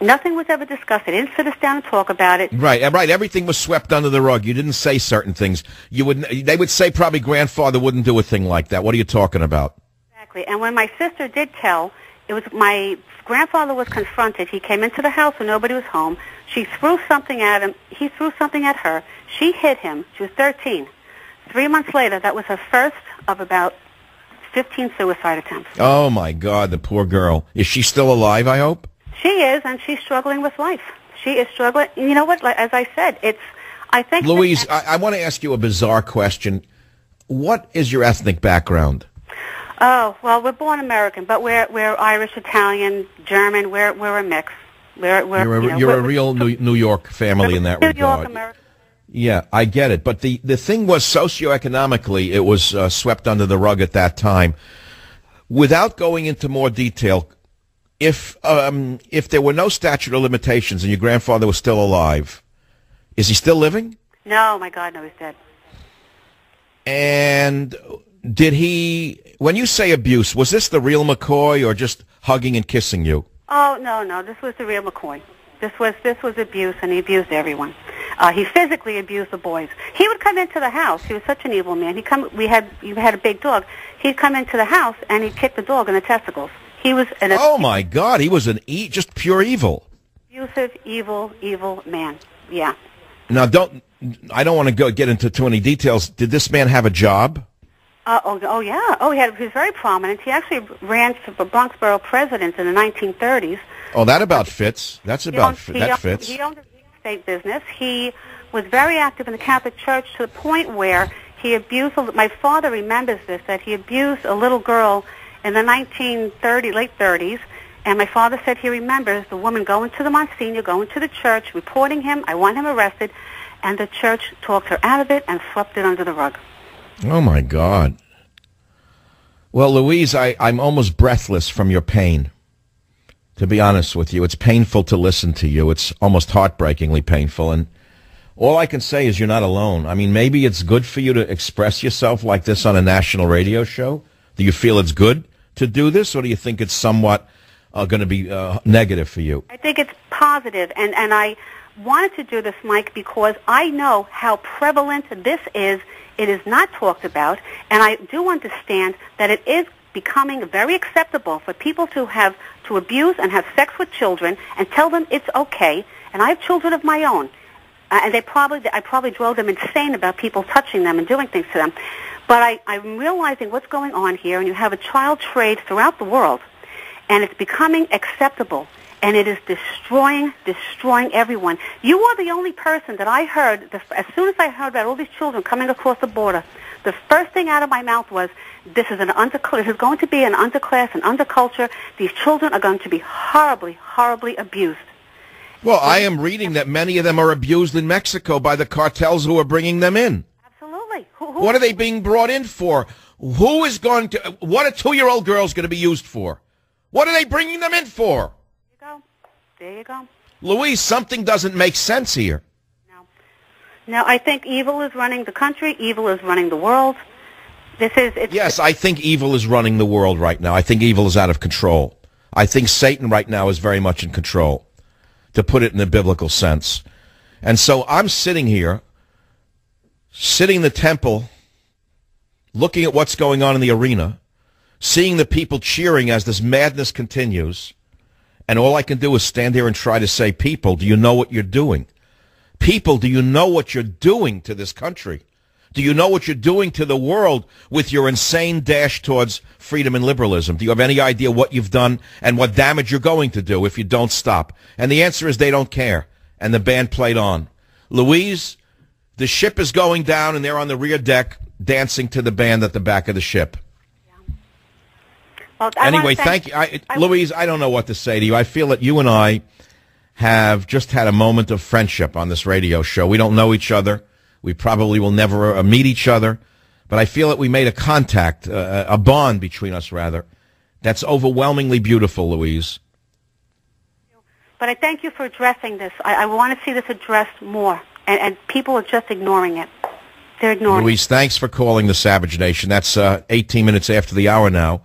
nothing was ever discussed. They didn't sit us down and talk about it. Right, uh, right. Everything was swept under the rug. You didn't say certain things. You would. They would say probably grandfather wouldn't do a thing like that. What are you talking about? Exactly. And when my sister did tell, it was my grandfather was confronted. He came into the house when nobody was home. She threw something at him. He threw something at her. She hit him. She was 13. Three months later, that was her first of about 15 suicide attempts. Oh my God, the poor girl. Is she still alive? I hope. She is, and she's struggling with life. She is struggling. You know what? Like, as I said, it's. I think. Louise, I, I want to ask you a bizarre question. What is your ethnic background? Oh well, we're born American, but we're we're Irish, Italian, German. We're we're a mix. We're we're You're a, you know, you're we're- a real New, New York family in that New regard. York. Yeah, I get it. But the, the thing was socioeconomically, it was uh, swept under the rug at that time. Without going into more detail, if um, if there were no statute of limitations and your grandfather was still alive, is he still living? No, my God, no, he's dead. And did he, when you say abuse, was this the real McCoy or just hugging and kissing you? Oh no, no, this was the real McCoy. This was this was abuse, and he abused everyone. Uh, he physically abused the boys. He would come into the house. He was such an evil man. He come. We had we had a big dog. He'd come into the house and he'd kick the dog in the testicles. He was an Oh my God, he was an e- just pure evil. abusive, evil, evil man. Yeah. Now, don't I don't want to go get into too many details. Did this man have a job? Uh, oh, oh yeah. Oh, he, had, he was very prominent. He actually ran for Bronx Borough president in the 1930s. Oh, that about fits. That's about owned- that owned- fits. He owned a real estate business. He was very active in the Catholic Church to the point where he abused. My father remembers this that he abused a little girl in the 1930s, late 30s, And my father said he remembers the woman going to the Monsignor, going to the church, reporting him, I want him arrested, and the church talked her out of it and swept it under the rug. Oh, my God. Well, Louise, I, I'm almost breathless from your pain. To be honest with you, it's painful to listen to you. It's almost heartbreakingly painful. And all I can say is you're not alone. I mean, maybe it's good for you to express yourself like this on a national radio show. Do you feel it's good to do this, or do you think it's somewhat uh, going to be uh, negative for you? I think it's positive, and and I wanted to do this, Mike, because I know how prevalent this is. It is not talked about, and I do understand that it is becoming very acceptable for people to have to abuse and have sex with children and tell them it's okay. And I have children of my own, uh, and they probably I probably drove them insane about people touching them and doing things to them. But I, I'm realizing what's going on here, and you have a child trade throughout the world, and it's becoming acceptable and it is destroying, destroying everyone. You are the only person that I heard, the, as soon as I heard about all these children coming across the border, the first thing out of my mouth was, this is an under, this is going to be an underclass, an underculture. These children are going to be horribly, horribly abused. Well, I am reading that many of them are abused in Mexico by the cartels who are bringing them in. Absolutely. Who, who, What are they being brought in for? Who is going to, what are two-year-old girls going to be used for? What are they bringing them in for? There you go. There you go. Louise, something doesn't make sense here. No. No, I think evil is running the country. Evil is running the world. This is, it's, Yes, I think evil is running the world right now. I think evil is out of control. I think Satan right now is very much in control, to put it in a biblical sense. And so I'm sitting here, sitting in the temple, looking at what's going on in the arena, seeing the people cheering as this madness continues, and all I can do is stand here and try to say, people, do you know what you're doing? People, do you know what you're doing to this country? Do you know what you're doing to the world with your insane dash towards freedom and liberalism? Do you have any idea what you've done and what damage you're going to do if you don't stop? And the answer is they don't care. And the band played on. Louise, the ship is going down and they're on the rear deck dancing to the band at the back of the ship. Well, Anyway, thank you. I, Louise, I don't know what to say to you. I feel that you and I have just had a moment of friendship on this radio show. We don't know each other. We probably will never uh, meet each other. But I feel that we made a contact, uh, a bond between us, rather. That's overwhelmingly beautiful, Louise. But I thank you for addressing this. I, I want to see this addressed more, and, and people are just ignoring it. They're ignoring it. Louise, thanks for calling the Savage Nation. That's uh, 18 minutes after the hour now.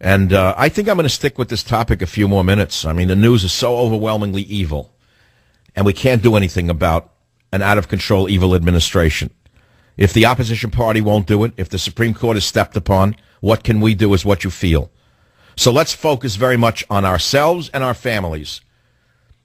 And uh, I think I'm going to stick with this topic a few more minutes. I mean, the news is so overwhelmingly evil, and we can't do anything about an out of control evil administration. If the opposition party won't do it, if the Supreme Court is stepped upon, what can we do is what you feel. So let's focus very much on ourselves and our families.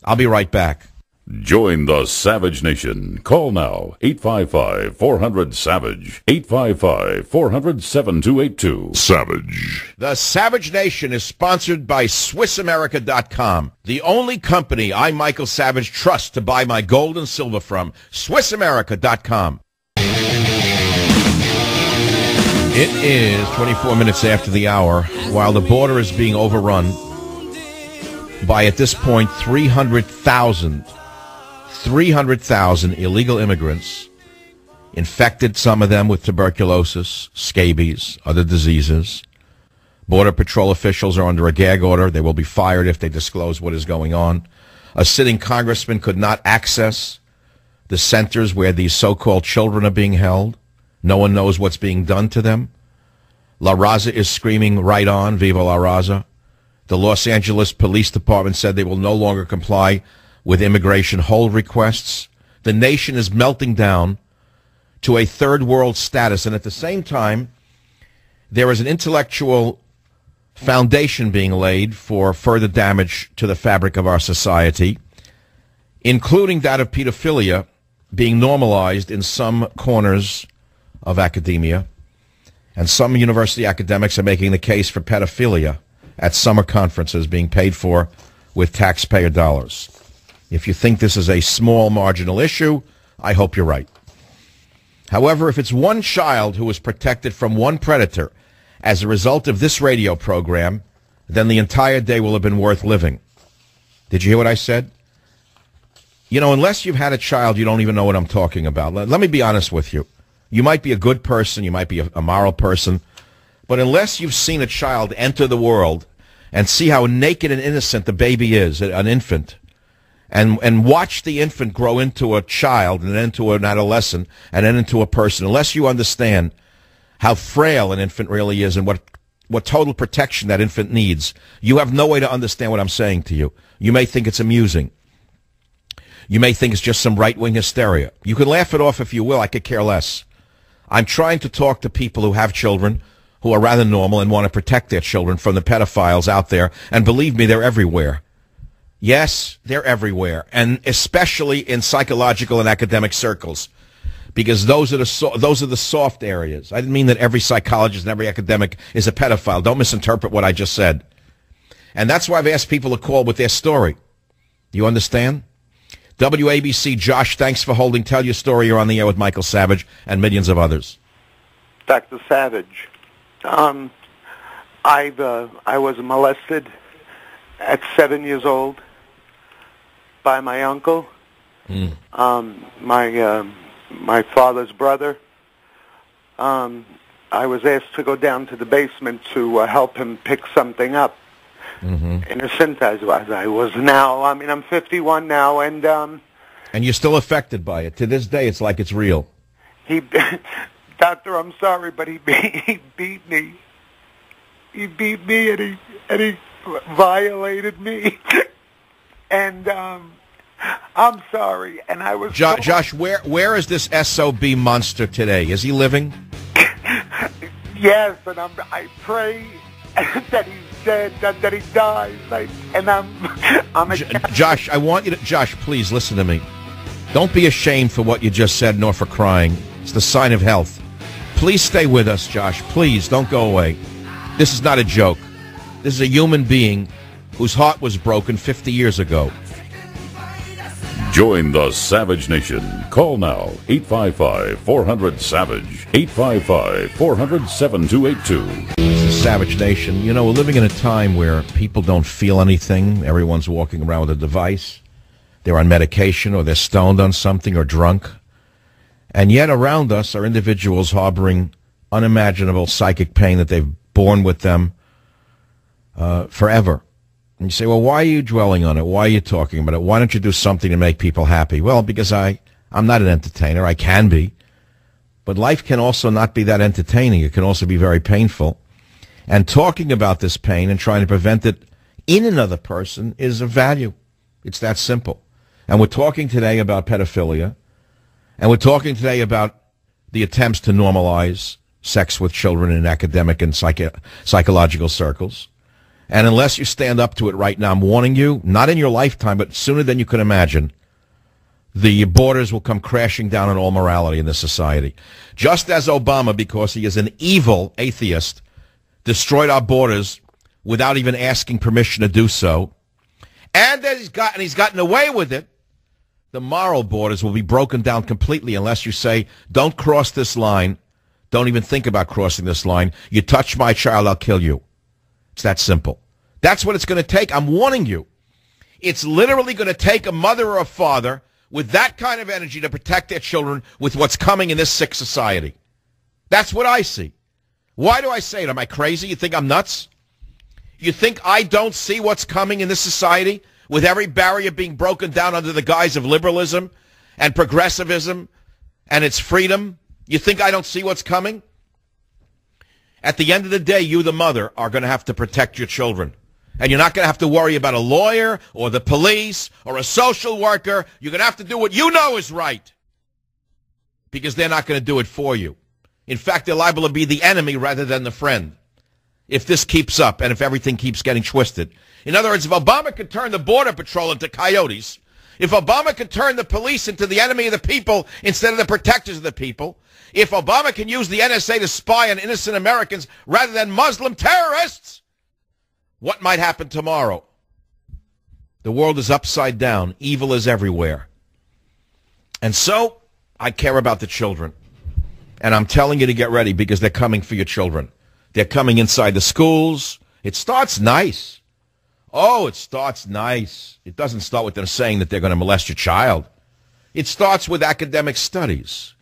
I'll be right back. Join the Savage Nation. Call now 855-400-SAVAGE. 855-400-7282. Savage. The Savage Nation is sponsored by SwissAmerica.com, the only company I, Michael Savage, trust to buy my gold and silver from. SwissAmerica.com. It is 24 minutes after the hour, while the border is being overrun by, at this point, 300,000 300,000 illegal immigrants infected, some of them with tuberculosis, scabies, other diseases. Border Patrol officials are under a gag order. They will be fired if they disclose what is going on. A sitting congressman could not access the centers where these so-called children are being held. No one knows what's being done to them. La Raza is screaming right on, Viva La Raza. The Los Angeles Police Department said they will no longer comply with immigration hold requests. The nation is melting down to a third world status. And at the same time, there is an intellectual foundation being laid for further damage to the fabric of our society, including that of pedophilia being normalized in some corners of academia. And some university academics are making the case for pedophilia at summer conferences being paid for with taxpayer dollars. If you think this is a small marginal issue, I hope you're right. However, if it's one child who is protected from one predator as a result of this radio program, then the entire day will have been worth living. Did you hear what I said? You know, unless you've had a child, you don't even know what I'm talking about. Let, let me be honest with you. You might be a good person, you might be a, a moral person, but unless you've seen a child enter the world and see how naked and innocent the baby is, an infant, and and watch the infant grow into a child and then into an adolescent and then into a person, unless you understand how frail an infant really is and what what total protection that infant needs, you have no way to understand what I'm saying to you. You may think it's amusing. You may think it's just some right-wing hysteria. You can laugh it off if you will. I could care less. I'm trying to talk to people who have children who are rather normal and want to protect their children from the pedophiles out there. And believe me, they're everywhere. Yes, they're everywhere, and especially in psychological and academic circles, because those are the so- those are the soft areas. I didn't mean that every psychologist and every academic is a pedophile. Don't misinterpret what I just said. And that's why I've asked people to call with their story. You understand? WABC, Josh, thanks for holding. Tell your story. You're on the air with Michael Savage and millions of others. Dr. Savage, um, I've uh, I was molested at seven years old by my uncle, Mm. um, my um, my father's brother. Um, I was asked to go down to the basement to uh, help him pick something up. Mm-hmm. Innocent as, as I was now, I mean, I'm 51 now, and um, And you're still affected by it. To this day, it's like it's real. he, doctor, I'm sorry, but he beat, he beat me. He beat me, and he and he violated me, and um, I'm sorry, and I was Jo- Josh, where where is this SOB monster today? Is he living? Yes, and I'm, I pray that he's dead, that, that he dies, I, and I'm, I'm a Josh, I want you to Josh, please listen to me. Don't be ashamed for what you just said, nor for crying. It's the sign of health. Please stay with us, Josh. Please don't go away. This is not a joke. This is a human being whose heart was broken 50 years ago. Join the Savage Nation. Call now 855-400-SAVAGE. 855-400-7282. This is Savage Nation. You know, we're living in a time where people don't feel anything. Everyone's walking around with a device. They're on medication or they're stoned on something or drunk. And yet around us are individuals harboring unimaginable psychic pain that they've borne with them uh, forever. And you say, well, why are you dwelling on it? Why are you talking about it? Why don't you do something to make people happy? Well, because I, I'm not an entertainer. I can be. But life can also not be that entertaining. It can also be very painful. And talking about this pain and trying to prevent it in another person is of value. It's that simple. And we're talking today about pedophilia. And we're talking today about the attempts to normalize sex with children in academic and psych- psychological circles. And unless you stand up to it right now, I'm warning you, not in your lifetime, but sooner than you could imagine, the borders will come crashing down on all morality in this society. Just as Obama, because he is an evil atheist, destroyed our borders without even asking permission to do so, and that he's gotten away with it. The moral borders will be broken down completely unless you say, "Don't cross this line. Don't even think about crossing this line. You touch my child, I'll kill you." It's that simple. That's what it's going to take. I'm warning you. It's literally going to take a mother or a father with that kind of energy to protect their children with what's coming in this sick society. That's what I see. Why do I say it? Am I crazy? You think I'm nuts? You think I don't see what's coming in this society with every barrier being broken down under the guise of liberalism and progressivism and its freedom? You think I don't see what's coming? At the end of the day, you, the mother, are going to have to protect your children. And you're not going to have to worry about a lawyer or the police or a social worker. You're going to have to do what you know is right because they're not going to do it for you. In fact, they're liable to be the enemy rather than the friend if this keeps up and if everything keeps getting twisted. In other words, if Obama could turn the border patrol into coyotes, if Obama can turn the police into the enemy of the people instead of the protectors of the people, if Obama can use the NSA to spy on innocent Americans rather than Muslim terrorists, what might happen tomorrow? The world is upside down. Evil is everywhere. And so I care about the children. And I'm telling you to get ready because they're coming for your children. They're coming inside the schools, It starts nice. Oh, it starts nice. It doesn't start with them saying that they're going to molest your child. It starts with academic studies.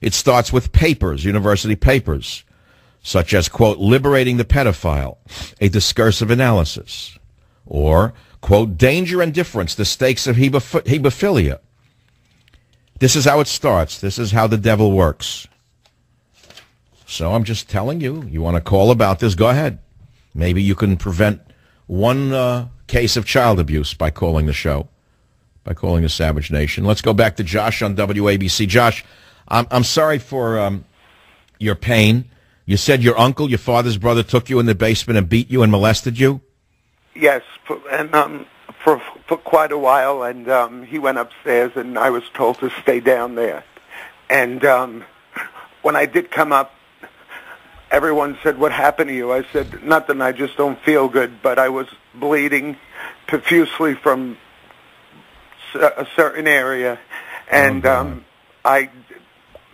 It starts with papers, university papers, such as, quote, liberating the pedophile, a discursive analysis, or, quote, danger and difference, the stakes of hebeph- hebephilia. This is how it starts. This is how the devil works. So I'm just telling you, you want to call about this, go ahead. Maybe you can prevent one uh, case of child abuse by calling the show, by calling the Savage Nation. Let's go back to Josh on WABC. Josh, I'm, I'm sorry for um, your pain. You said your uncle, your father's brother, took you in the basement and beat you and molested you? Yes, and um, for for quite a while, and um, he went upstairs, and I was told to stay down there. And um, when I did come up, everyone said, "What happened to you?" I said, "Nothing. I just don't feel good." But I was bleeding profusely from a certain area, and God. um, I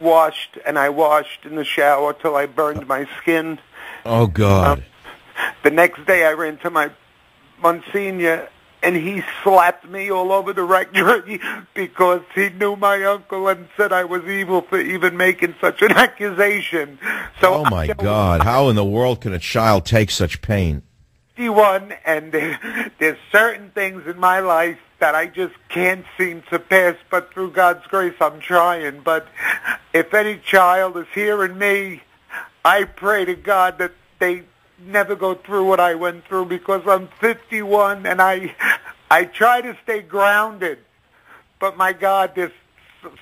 washed and I washed in the shower till I burned my skin. Oh, God. The next day, I ran to my Monsignor, and he slapped me all over the rectory because he knew my uncle and said I was evil for even making such an accusation. So oh, my God. How in the world can a child take such pain? 51, and there's certain things in my life that I just can't seem to pass, but through God's grace, I'm trying. But if any child is hearing me, I pray to God that they never go through what I went through because I'm 51 and I I try to stay grounded. But my God, there's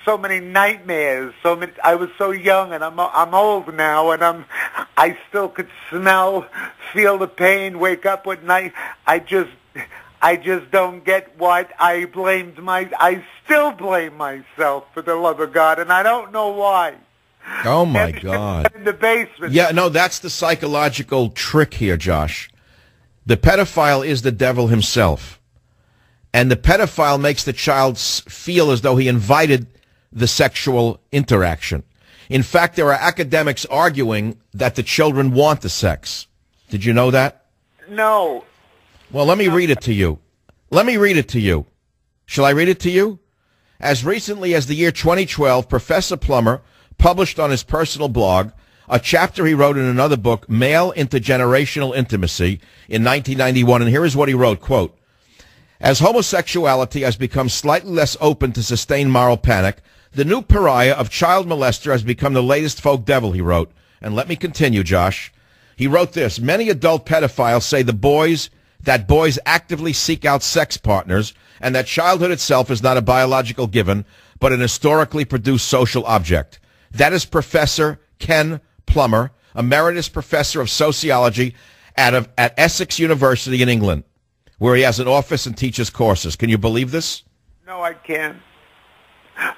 so- many nightmares. So many. I was so young, and I'm I'm old now, and I'm I still could smell, feel the pain, wake up at night. I just I just don't get what I blamed my. I still blame myself for the love of God, and I don't know why. Oh, my God. In the basement. Yeah, no, that's the psychological trick here, Josh. The pedophile is the devil himself. And the pedophile makes the child feel as though he invited the sexual interaction. In fact, there are academics arguing that the children want the sex. Did you know that? No. Well, let me read it to you. Let me read it to you. Shall I read it to you? As recently as the year 2012, Professor Plummer published on his personal blog a chapter he wrote in another book, Male Intergenerational Intimacy, in 1991. And here is what he wrote, quote, as homosexuality has become slightly less open to sustained moral panic, the new pariah of child molester has become the latest folk devil, he wrote. And let me continue, Josh. He wrote this. Many adult pedophiles say the boys, that boys actively seek out sex partners and that childhood itself is not a biological given, but an historically produced social object. That is Professor Ken Plummer, emeritus professor of sociology at, of, at Essex University in England where he has an office and teaches courses. Can you believe this? No, I can't.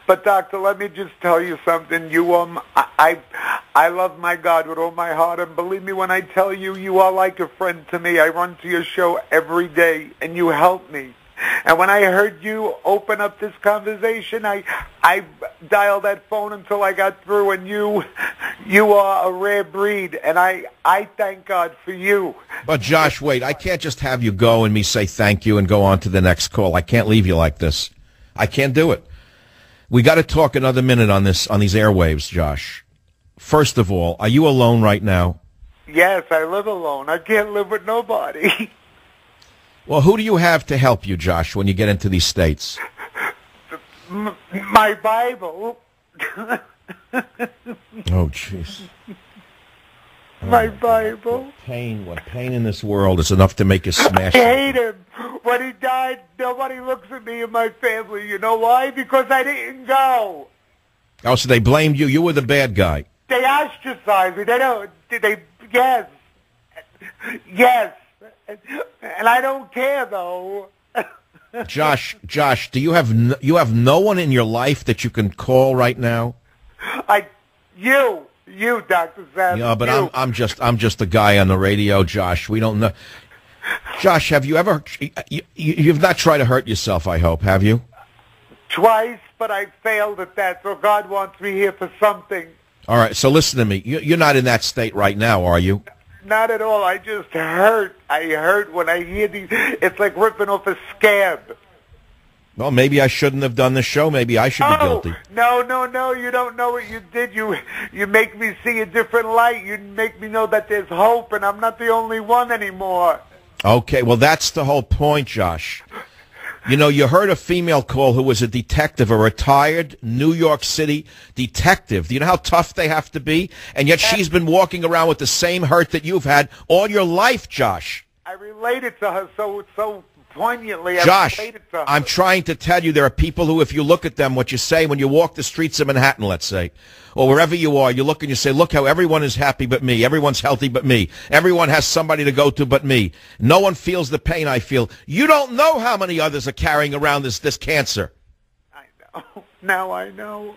But doctor, let me just tell you something. You um, I, I I love my God with all my heart, and believe me when I tell you, you are like a friend to me. I run to your show every day, and you help me. And when I heard you open up this conversation, I I dialed that phone until I got through, and you you are a rare breed, and I I thank God for you. But Josh, wait, I can't just have you go and me say thank you and go on to the next call. I can't leave you like this. I can't do it. We got to talk another minute on this on these airwaves, Josh. First of all, are you alone right now? Yes, I live alone. I can't live with nobody. Well, who do you have to help you, Josh, when you get into these states? My Bible. Oh, jeez. my oh, Bible. Pain, what pain in this world is enough to make you smash. I hate him. When he died, nobody looks at me and my family. You know why? Because I didn't go. Oh, so they blamed you. You were the bad guy. They ostracized me. They don't. They yes, yes, and I don't care though. Josh, Josh, do you have no, you have no one in your life that you can call right now? I, you, you, Doctor Sam. Yeah, but you. I'm I'm just I'm just a guy on the radio, Josh. We don't know. Josh, have you ever you, you, you've not tried to hurt yourself? I hope have you? twice, but I failed at that. So God wants me here for something. All right, so listen to me. You, you're not in that state right now, are you? Not at all. I just hurt. I hurt when I hear these. It's like ripping off a scab. Well, maybe I shouldn't have done the show. Maybe I should be Oh, guilty. no, no, no! You don't know what you did. You you make me see a different light. You make me know that there's hope, and I'm not the only one anymore. Okay, well, that's the whole point, Josh. You know, you heard a female call who was a detective, a retired New York City detective. Do you know how tough they have to be? And yet she's been walking around with the same hurt that you've had all your life, Josh. I related to her so so poignantly. Josh, related to her. I'm trying to tell you there are people who, if you look at them, what you say when you walk the streets of Manhattan, let's say, or wherever you are, you look and you say, look how everyone is happy but me. Everyone's healthy but me. Everyone has somebody to go to but me. No one feels the pain I feel. You don't know how many others are carrying around this, this cancer. I know. Now I know.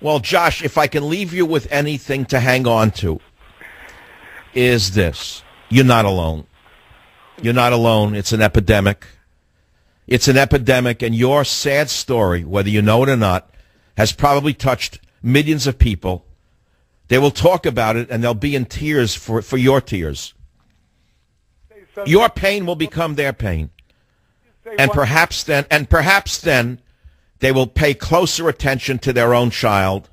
Well, Josh, if I can leave you with anything to hang on to, is this. You're not alone. You're not alone. It's an epidemic. It's an epidemic, and your sad story, whether you know it or not, has probably touched millions of people. They will talk about it, and they'll be in tears for, for your tears. Your pain will become their pain. And perhaps then, and perhaps then, they will pay closer attention to their own child.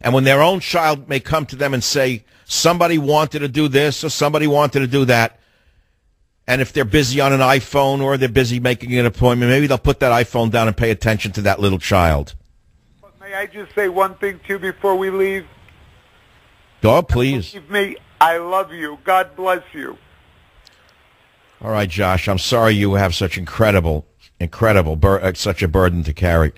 And when their own child may come to them and say, somebody wanted to do this or somebody wanted to do that, and if they're busy on an iPhone or they're busy making an appointment, maybe they'll put that iPhone down and pay attention to that little child. May I just say one thing too before we leave? Oh, please. Believe me, I love you. God bless you. All right, Josh. I'm sorry you have such incredible, incredible, bur- uh, such a burden to carry.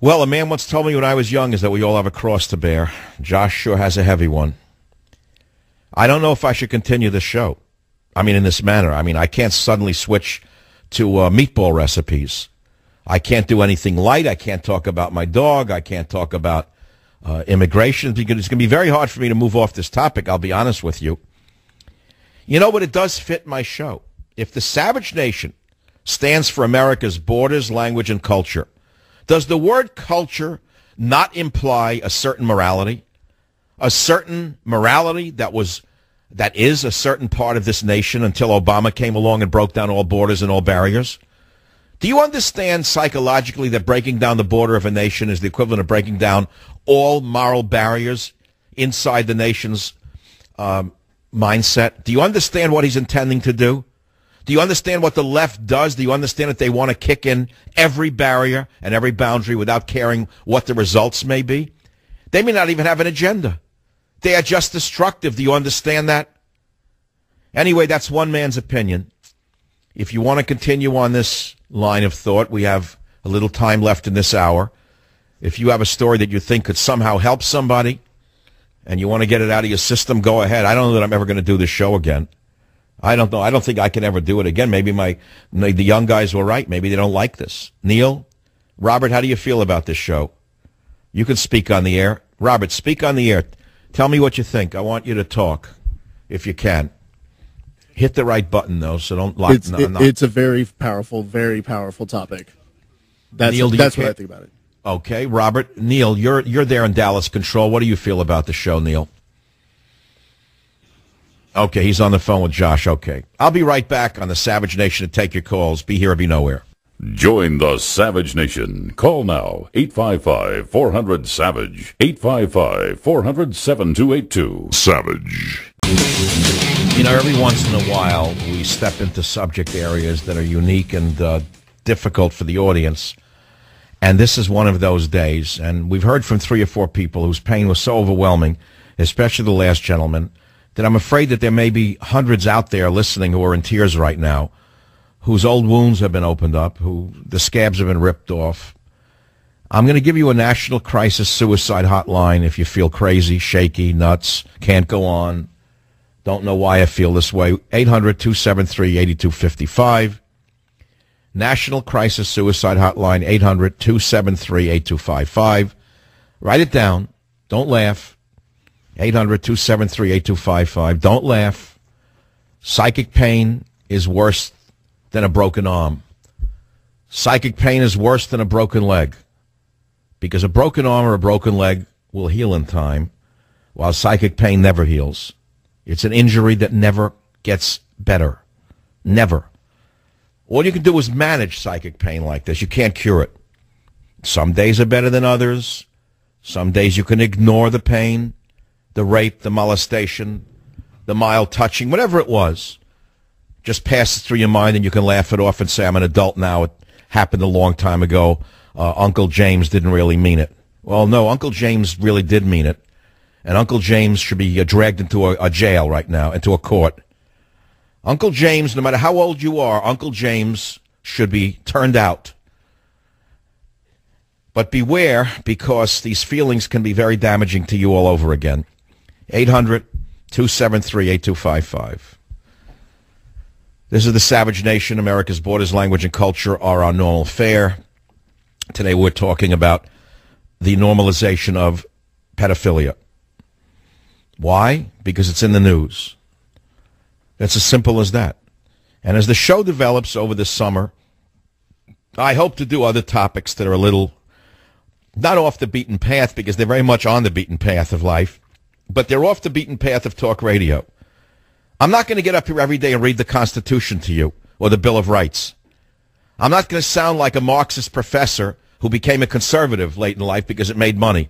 Well, a man once told me when I was young is that we all have a cross to bear. Josh sure has a heavy one. I don't know if I should continue the show. I mean, in this manner. I mean, I can't suddenly switch to uh, meatball recipes. I can't do anything light. I can't talk about my dog. I can't talk about uh, immigration because it's going to be very hard for me to move off this topic. I'll be honest with you. You know, what? it does fit my show. If the Savage Nation stands for America's borders, language, and culture, does the word culture not imply a certain morality? A certain morality that was that is a certain part of this nation until Obama came along and broke down all borders and all barriers? Do you understand psychologically that breaking down the border of a nation is the equivalent of breaking down all moral barriers inside the nation's um, mindset? Do you understand what he's intending to do? Do you understand what the left does? Do you understand that they want to kick in every barrier and every boundary without caring what the results may be? They may not even have an agenda. They are just destructive. Do you understand that? Anyway, that's one man's opinion. If you want to continue on this line of thought, we have a little time left in this hour. If you have a story that you think could somehow help somebody and you want to get it out of your system, go ahead. I don't know that I'm ever going to do this show again. I don't know. I don't think I can ever do it again. Maybe my the young guys were right. Maybe they don't like this. Neil, Robert, how do you feel about this show? You can speak on the air. Robert, speak on the air. Tell me what you think. I want you to talk, if you can. Hit the right button though, so don't lock. It's, no, it- it's a very powerful, very powerful topic. That's Neil, that's what I think about it. Okay, Robert, Neil, you're you're there in Dallas Control. What do you feel about the show, Neil? Okay, he's on the phone with Josh. Okay, I'll be right back on the Savage Nation to take your calls. Be here or be nowhere. Join the Savage Nation. Call now 855-400-SAVAGE. 855-400-7282. Savage. You know, every once in a while, we step into subject areas that are unique and uh, difficult for the audience. And this is one of those days. And we've heard from three or four people whose pain was so overwhelming, especially the last gentleman, that I'm afraid that there may be hundreds out there listening who are in tears right now, whose old wounds have been opened up, who the scabs have been ripped off. I'm going to give you a national crisis suicide hotline if you feel crazy, shaky, nuts, can't go on, don't know why I feel this way. 800-273-8255. National Crisis Suicide Hotline, 800-273-8255. Write it down. Don't laugh. 800-273-8255. Don't laugh. Psychic pain is worse than a broken arm. Psychic pain is worse than a broken leg. Because a broken arm or a broken leg will heal in time, while psychic pain never heals. It's an injury that never gets better. Never. All you can do is manage psychic pain like this. You can't cure it. Some days are better than others. Some days you can ignore the pain, the rape, the molestation, the mild touching, whatever it was. Just passes through your mind and you can laugh it off and say, I'm an adult now. It happened a long time ago. Uh, Uncle James didn't really mean it. Well, no, Uncle James really did mean it. And Uncle James should be uh, dragged into a, a jail right now, into a court. Uncle James, no matter how old you are, Uncle James should be turned out. But beware, because these feelings can be very damaging to you all over again. 800 273 8255. This is the Savage Nation. America's borders, language, and culture are our normal fare. Today we're talking about the normalization of pedophilia. Why? Because it's in the news. It's as simple as that. And as the show develops over the summer, I hope to do other topics that are a little not off the beaten path because they're very much on the beaten path of life, but they're off the beaten path of talk radio. I'm not going to get up here every day and read the Constitution to you or the Bill of Rights. I'm not going to sound like a Marxist professor who became a conservative late in life because it made money,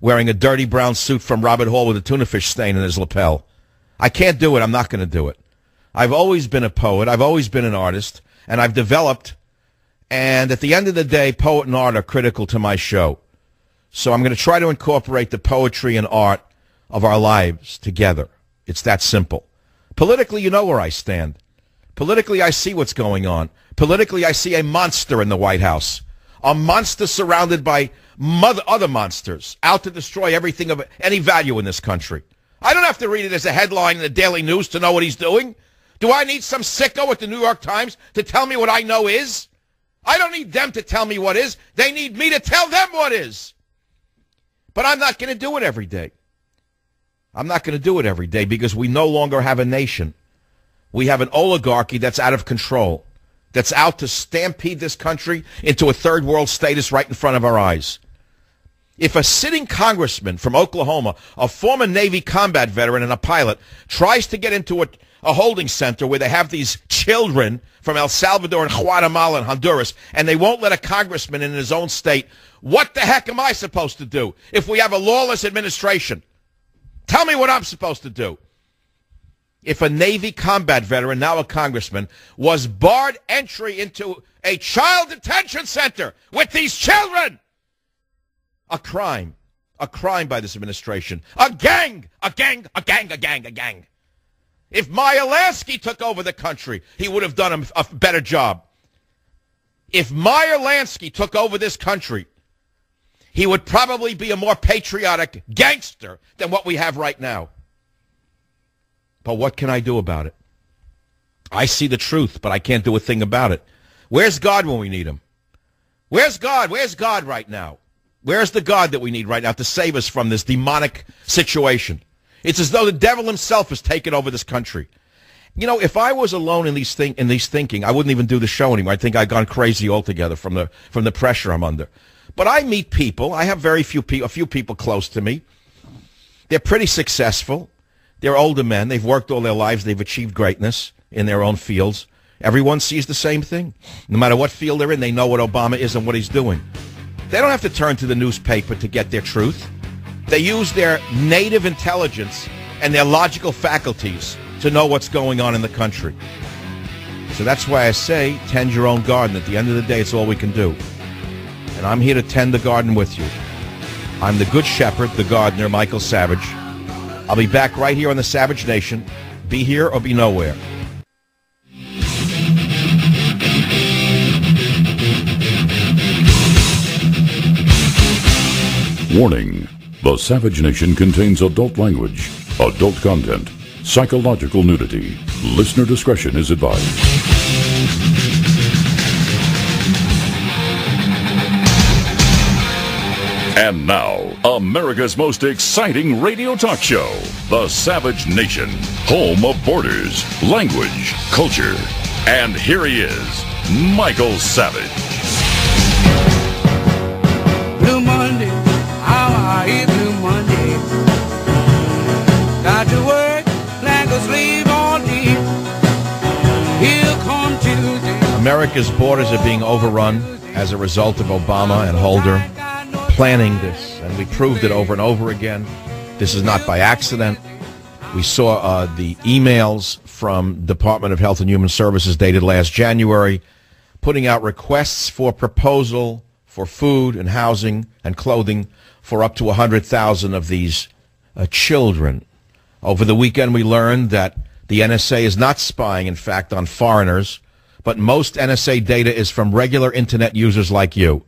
wearing a dirty brown suit from Robert Hall with a tuna fish stain in his lapel. I can't do it. I'm not going to do it. I've always been a poet. I've always been an artist, and I've developed. And at the end of the day, poet and art are critical to my show. So I'm going to try to incorporate the poetry and art of our lives together. It's that simple. Politically, you know where I stand. Politically, I see what's going on. Politically, I see a monster in the White House. A monster surrounded by mother, other monsters out to destroy everything of any value in this country. I don't have to read it as a headline in the Daily News to know what he's doing. Do I need some sicko at the New York Times to tell me what I know is? I don't need them to tell me what is. They need me to tell them what is. But I'm not going to do it every day. I'm not going to do it every day because we no longer have a nation. We have an oligarchy that's out of control, that's out to stampede this country into a third world status right in front of our eyes. If a sitting congressman from Oklahoma, a former Navy combat veteran and a pilot, tries to get into a, a holding center where they have these children from El Salvador and Guatemala and Honduras, and they won't let a congressman in his own state, what the heck am I supposed to do if we have a lawless administration? Tell me what I'm supposed to do. If a Navy combat veteran, now a congressman, was barred entry into a child detention center with these children, a crime. A crime by this administration. A gang! A gang! A gang! A gang! A gang! If Meyer Lansky took over the country, he would have done a, a better job. If Meyer Lansky took over this country, he would probably be a more patriotic gangster than what we have right now. But what can I do about it? I see the truth, but I can't do a thing about it. Where's God when we need him? Where's God? Where's God right now? Where's the God that we need right now to save us from this demonic situation? It's as though the devil himself has taken over this country. You know, if I was alone in these think in these thinking, I wouldn't even do the show anymore. I think I'd gone crazy altogether from the from the pressure I'm under. But I meet people. I have very few people, a few people close to me. They're pretty successful. They're older men. They've worked all their lives. They've achieved greatness in their own fields. Everyone sees the same thing. No matter what field they're in, they know what Obama is and what he's doing. They don't have to turn to the newspaper to get their truth. They use their native intelligence and their logical faculties to know what's going on in the country. So that's why I say tend your own garden. At the end of the day, it's all we can do. And I'm here to tend the garden with you. I'm the good shepherd, the gardener, Michael Savage. I'll be back right here on the Savage Nation. Be here or be nowhere. Warning. The Savage Nation contains adult language, adult content, psychological nudity. Listener discretion is advised. And now, America's most exciting radio talk show, The Savage Nation, home of borders, language, culture. And here he is, Michael Savage. Blue Monday, how are you, Blue Monday? Got to work like a slave all day. Here come Tuesday. America's borders are being overrun as a result of Obama and Holder planning this, and we proved it over and over again. This is not by accident. We saw uh, the emails from Department of Health and Human Services dated last January, putting out requests for proposal for food and housing and clothing for up to 100,000 of these uh, children. Over the weekend, we learned that the NSA is not spying, in fact, on foreigners, but most NSA data is from regular internet users like you,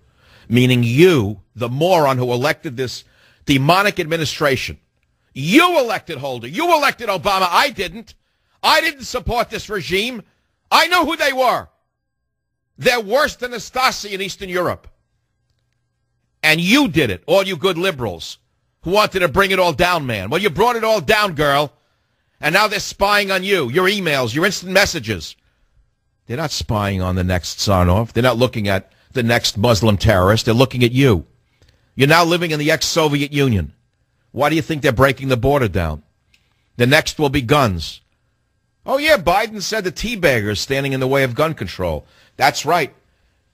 meaning you, the moron who elected this demonic administration. You elected Holder. You elected Obama. I didn't. I didn't support this regime. I know who they were. They're worse than the Stasi in Eastern Europe. And you did it, all you good liberals who wanted to bring it all down, man. Well, you brought it all down, girl. And now they're spying on you, your emails, your instant messages. They're not spying on the next Tsarnaev. They're not looking at the next Muslim terrorist. They're looking at you. You're now living in the ex-Soviet Union. Why do you think they're breaking the border down? The next will be guns. Oh, yeah, Biden said the teabaggers standing in the way of gun control. That's right.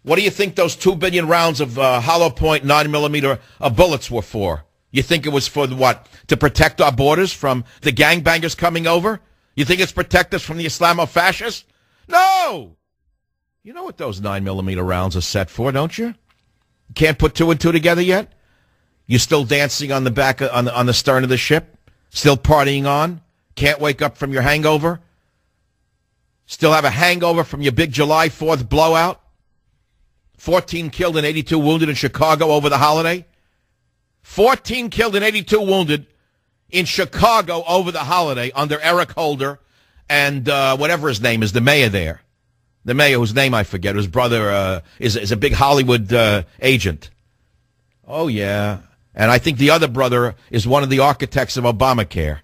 What do you think those two billion rounds of uh, hollow point nine millimeter uh, bullets were for? You think it was for what? To protect our borders from the gangbangers coming over? You think it's protect us from the Islamo-fascists? No! You know what those nine millimeter rounds are set for, don't you? Can't put two and two together yet? You're still dancing on the back of, on the, on the stern of the ship? Still partying on? Can't wake up from your hangover? Still have a hangover from your big July 4th blowout? 14 killed and 82 wounded in Chicago over the holiday? 14 killed and 82 wounded in Chicago over the holiday under Eric Holder and uh, whatever his name is, the mayor there. The mayor whose name I forget, his brother uh, is, is a big Hollywood uh, agent. Oh, yeah. And I think the other brother is one of the architects of Obamacare.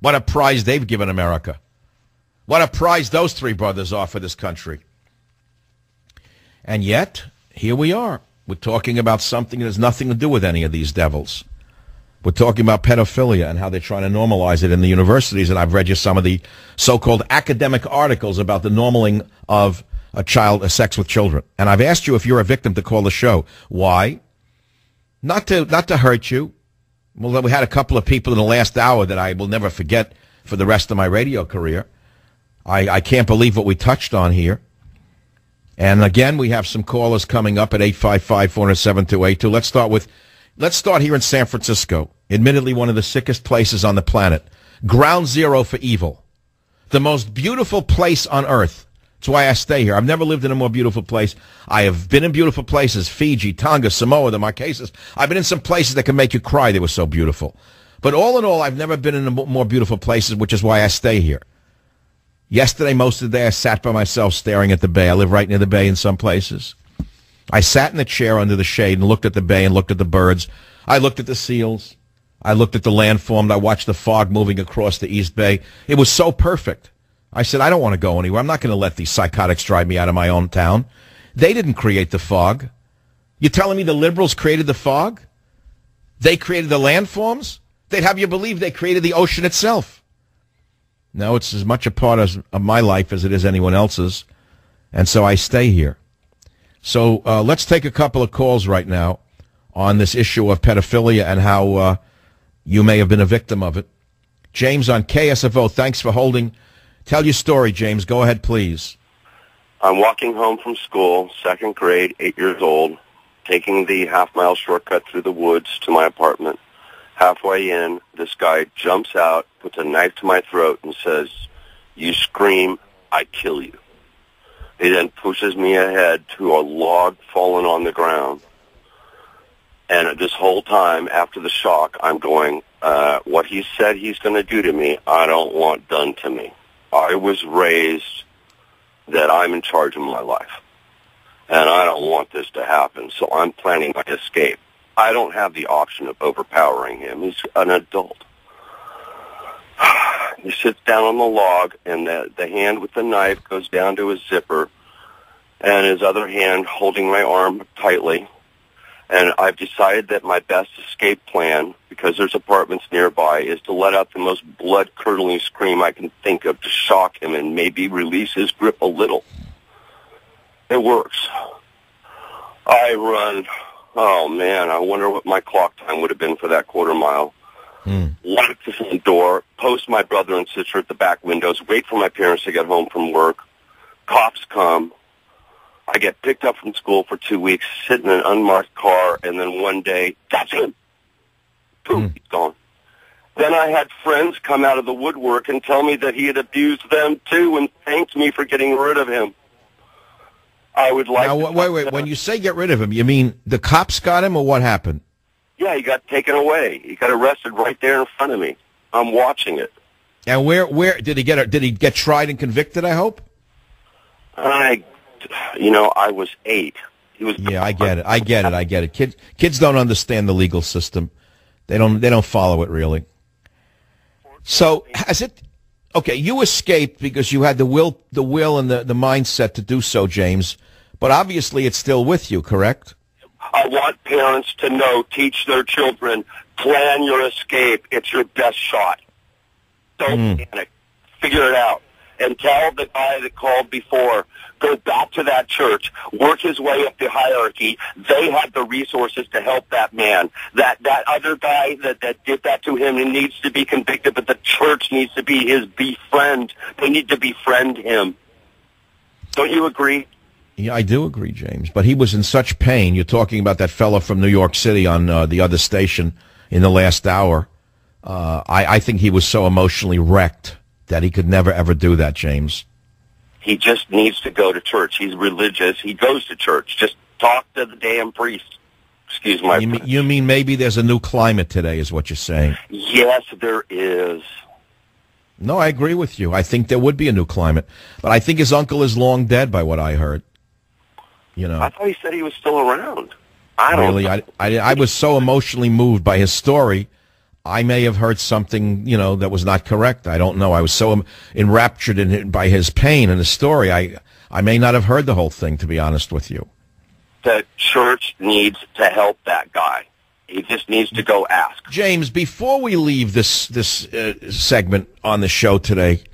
What a prize they've given America. What a prize those three brothers are for this country. And yet, here we are. We're talking about something that has nothing to do with any of these devils. We're talking about pedophilia and how they're trying to normalize it in the universities. And I've read you some of the so-called academic articles about the normaling of a child, a sex with children. And I've asked you if you're a victim to call the show. Why? Not to, not to hurt you. Well, we had a couple of people in the last hour that I will never forget for the rest of my radio career. I, I can't believe what we touched on here. And again, we have some callers coming up at 855-407-282. Let's start with, let's start here in San Francisco. Admittedly, one of the sickest places on the planet. Ground zero for evil. The most beautiful place on earth. That's why I stay here. I've never lived in a more beautiful place. I have been in beautiful places. Fiji, Tonga, Samoa, the Marquesas. I've been in some places that can make you cry. They were so beautiful. But all in all, I've never been in more beautiful places, which is why I stay here. Yesterday, most of the day, I sat by myself staring at the bay. I live right near the bay in some places. I sat in the chair under the shade and looked at the bay and looked at the birds. I looked at the seals. I looked at the landform. I watched the fog moving across the East Bay. It was so perfect. I said, I don't want to go anywhere. I'm not going to let these psychotics drive me out of my own town. They didn't create the fog. You're telling me the liberals created the fog? They created the landforms? They'd have you believe they created the ocean itself. No, it's as much a part of, of my life as it is anyone else's. And so I stay here. So uh, let's take a couple of calls right now on this issue of pedophilia and how uh, you may have been a victim of it. James on KSFO, thanks for holding. Tell your story, James. Go ahead, please. I'm walking home from school, second grade, eight years old, taking the half-mile shortcut through the woods to my apartment. Halfway in, this guy jumps out, puts a knife to my throat, and says, you scream, I kill you. He then pushes me ahead to a log fallen on the ground. And this whole time, after the shock, I'm going, uh, what he said he's going to do to me, I don't want done to me. I was raised that I'm in charge of my life. And I don't want this to happen, so I'm planning my escape. I don't have the option of overpowering him. He's an adult. He sits down on the log, and the, the hand with the knife goes down to his zipper, and his other hand holding my arm tightly. And I've decided that my best escape plan, because there's apartments nearby, is to let out the most blood-curdling scream I can think of to shock him and maybe release his grip a little. It works. I run. Oh man, I wonder what my clock time would have been for that quarter mile. Mm. Lock the front door, post my brother and sister at the back windows, wait for my parents to get home from work. Cops come. I get picked up from school for two weeks, sit in an unmarked car, and then one day, that's him. Poof, mm. he's gone. Then I had friends come out of the woodwork and tell me that he had abused them too and thanked me for getting rid of him. I would like Now, wait, wait. When you say get rid of him, you mean the cops got him, or what happened? Yeah, he got taken away. He got arrested right there in front of me. I'm watching it. And where, where did he get? Did he get tried and convicted? I hope. I, you know, I was eight. He was. Yeah, I get it. I get it. I get it. Kids, kids don't understand the legal system. They don't. They don't follow it really. So has it? Okay, you escaped because you had the will, the will, and the, the mindset to do so, James. But obviously, it's still with you, correct? I want parents to know, teach their children, plan your escape. It's your best shot. Don't hmm. panic. Figure it out. And tell the guy that called before, go back to that church, work his way up the hierarchy. They have the resources to help that man. That that other guy that, that did that to him, he needs to be convicted, but the church needs to be his befriend. They need to befriend him. Don't you agree? Yeah, I do agree, James. But he was in such pain. You're talking about that fellow from New York City on uh, the other station in the last hour. Uh, I, I think he was so emotionally wrecked that he could never ever do that, James. He just needs to go to church. He's religious. He goes to church. Just talk to the damn priest. Excuse my You mean, you mean maybe there's a new climate today, is what you're saying? Yes, there is. No, I agree with you. I think there would be a new climate, but I think his uncle is long dead, by what I heard. You know, I thought he said he was still around. I don't really, I, I, I was so emotionally moved by his story. I may have heard something, you know, that was not correct. I don't know. I was so enraptured in by his pain and his story. I, I may not have heard the whole thing, to be honest with you. The church needs to help that guy. He just needs to go ask. James, before we leave this this uh, segment on the show today,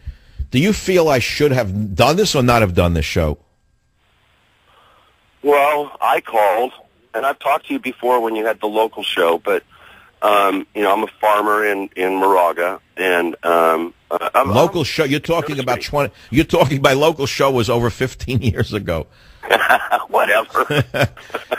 do you feel I should have done this or not have done this show? Well, I called, and I've talked to you before when you had the local show, but um, you know I'm a farmer in in Moraga, and um, I'm, local show. You're talking about twenty. You're talking by local show was over fifteen years ago. whatever.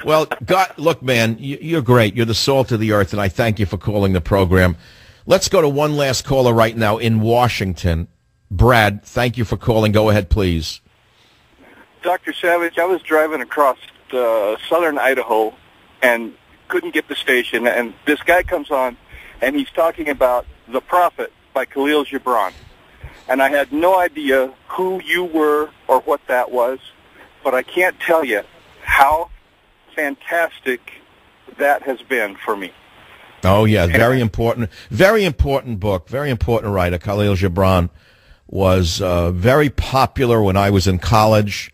Well, God, look, man, you're great. You're the salt of the earth, and I thank you for calling the program. Let's go to one last caller right now in Washington. Brad, thank you for calling. Go ahead, please. Dr. Savage, I was driving across uh, southern Idaho and couldn't get the station, and this guy comes on, and he's talking about The Prophet by Khalil Gibran. And I had no idea who you were or what that was, but I can't tell you how fantastic that has been for me. Oh yeah, very important, very important book, very important writer. Khalil Gibran was uh, very popular when I was in college.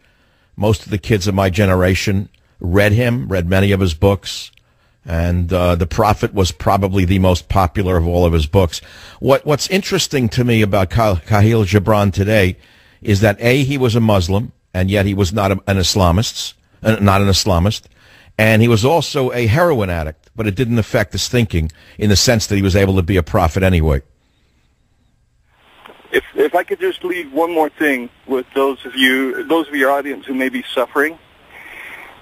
Most of the kids of my generation read him, read many of his books, and uh, The Prophet was probably the most popular of all of his books. What What's interesting to me about Khalil Gibran today is that a he was a Muslim, and yet he was not an Islamist, uh, not an Islamist, and he was also a heroin addict, but it didn't affect his thinking in the sense that he was able to be a prophet anyway. If if I could just leave one more thing with those of you, those of your audience who may be suffering,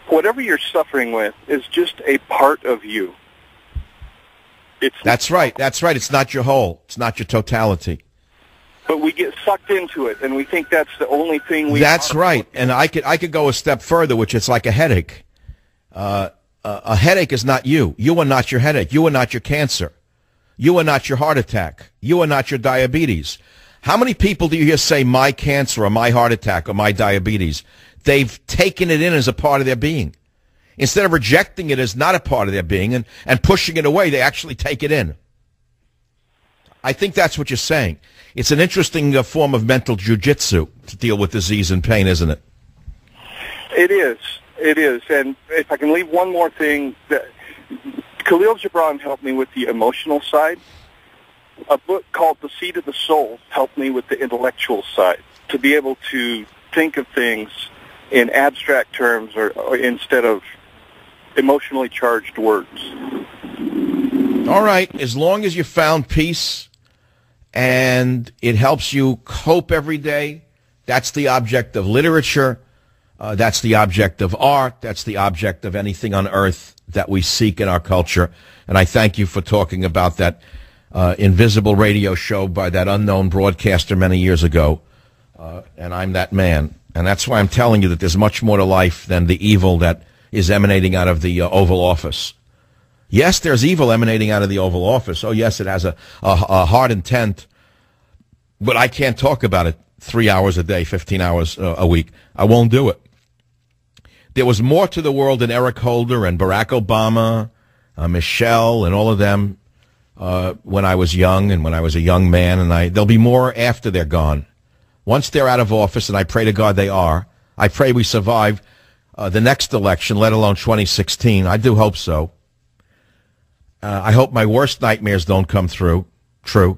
whatever you're suffering with is just a part of you. It's That's right. That's right. It's not your whole. It's not your totality. but we get sucked into it, and we think that's the only thing we. That's right. And I could I could go a step further, which it's like a headache. Uh, a a headache is not you. You are not your headache. You are not your cancer. You are not your heart attack. You are not your diabetes. How many people do you hear say my cancer or my heart attack or my diabetes? They've taken it in as a part of their being. Instead of rejecting it as not a part of their being and, and pushing it away, they actually take it in. I think that's what you're saying. It's an interesting uh, form of mental jujitsu to deal with disease and pain, isn't it? It is. It is. And if I can leave one more thing, that Khalil Gibran helped me with the emotional side. A book called The Seed of the Soul helped me with the intellectual side to be able to think of things in abstract terms or, or instead of emotionally charged words. All right, as long as you found peace and it helps you cope every day, that's the object of literature. Uh, that's the object of art. That's the object of anything on earth that we seek in our culture. And I thank you for talking about that uh, invisible radio show by that unknown broadcaster many years ago. Uh, and I'm that man. And that's why I'm telling you that there's much more to life than the evil that is emanating out of the uh, Oval Office. Yes, there's evil emanating out of the Oval Office. Oh, yes, it has a, a, a hard intent, but I can't talk about it three hours a day, 15 hours uh, a week. I won't do it. There was more to the world than Eric Holder and Barack Obama, uh, Michelle, and all of them uh, when I was young and when I was a young man. And I, there'll be more after they're gone. Once they're out of office, and I pray to God they are, I pray we survive uh, the next election, let alone 2016. I do hope so. Uh, I hope my worst nightmares don't come through. True.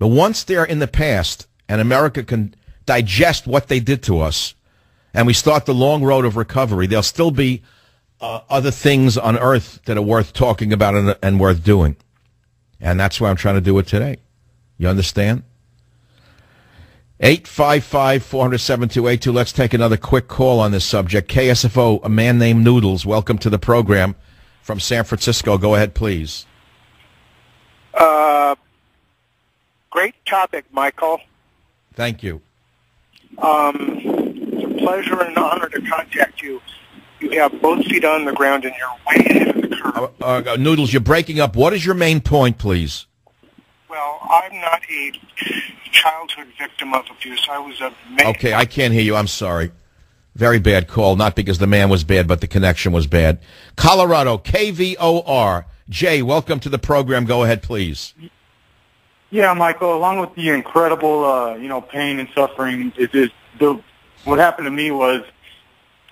But once they're in the past and America can digest what they did to us and we start the long road of recovery, there'll still be uh, other things on earth that are worth talking about and, and worth doing. And that's why I'm trying to do it today. You understand? 855-400-7282. Let's take another quick call on this subject. KSFO, a man named Noodles. Welcome to the program from San Francisco. Go ahead, please. Uh, great topic, Michael. Thank you. Um, it's a pleasure and an honor to contact you. You have both feet on the ground and you're way ahead of the curve. Uh, uh, Noodles, you're breaking up. What is your main point, please? Well, I'm not a childhood victim of abuse. I was a man. Okay, I can't hear you. I'm sorry. Very bad call. Not because the man was bad, but the connection was bad. Colorado, KVOR. Jay, welcome to the program. Go ahead, please. Yeah, Michael. Along with the incredible, uh, you know, pain and suffering, it is the what happened to me was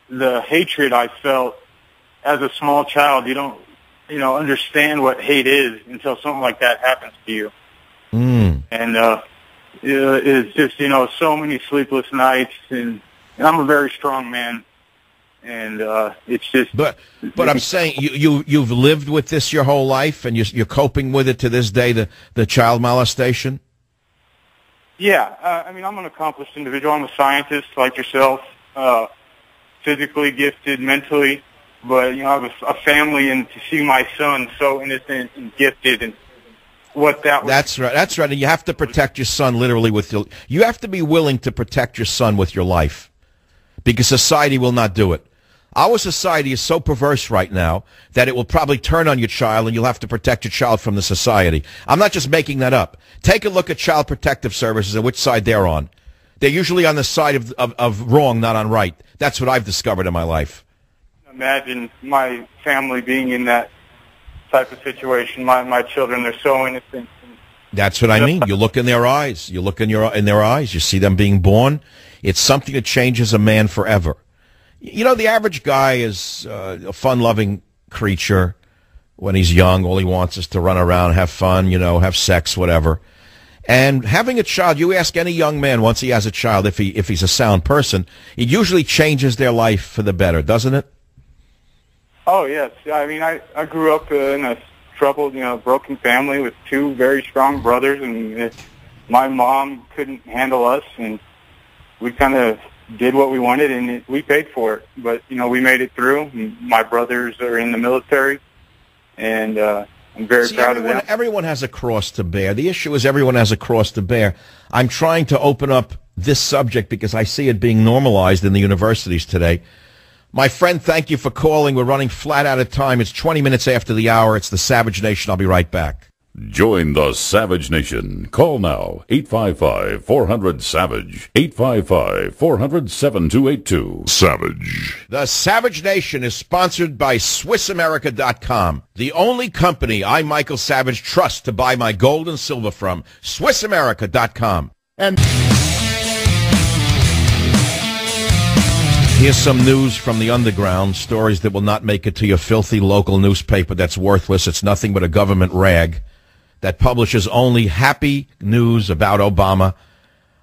the hatred I felt as a small child. You don't, you know, understand what hate is until something like that happens to you. Mm. And uh, it's just, you know, so many sleepless nights, and, and I'm a very strong man, and uh, it's just. But but I'm saying you you you've lived with this your whole life, and you're, you're coping with it to this day. The the child molestation. Yeah, uh, I mean, I'm an accomplished individual. I'm a scientist like yourself, uh, physically gifted, mentally, but you know, I have a, a family, and to see my son so innocent and gifted, and what that was. That's right. That's right. And you have to protect your son literally with your. You have to be willing to protect your son with your life, because society will not do it. Our society is so perverse right now that it will probably turn on your child and you'll have to protect your child from the society. I'm not just making that up. Take a look at Child Protective Services and which side they're on. They're usually on the side of, of, of wrong, not on right. That's what I've discovered in my life. Imagine my family being in that type of situation. My my children, they're so innocent. That's what I mean. You look in their eyes. You look in your in their eyes. You see them being born. It's something that changes a man forever. You know, the average guy is uh, a fun-loving creature when he's young. All he wants is to run around, have fun, you know, have sex, whatever. And having a child, you ask any young man once he has a child if he if he's a sound person, it usually changes their life for the better, doesn't it? Oh yes, I mean, I I grew up in a troubled, you know, broken family with two very strong brothers, and my mom couldn't handle us, and we kind of did what we wanted, and it, we paid for it. But you know, we made it through. My brothers are in the military, and uh, I'm very See, proud everyone, of them. everyone has a cross to bear. The issue is everyone has a cross to bear. I'm trying to open up this subject because I see it being normalized in the universities today. My friend, thank you for calling. We're running flat out of time. It's 20 minutes after the hour. It's the Savage Nation. I'll be right back. Join the Savage Nation. Call now 855-400-SAVAGE. 855-400-7282. Savage. The Savage Nation is sponsored by SwissAmerica.com, the only company I, Michael Savage, trust to buy my gold and silver from. SwissAmerica.com. And Here's some news from the underground, stories that will not make it to your filthy local newspaper that's worthless. It's nothing but a government rag that publishes only happy news about Obama,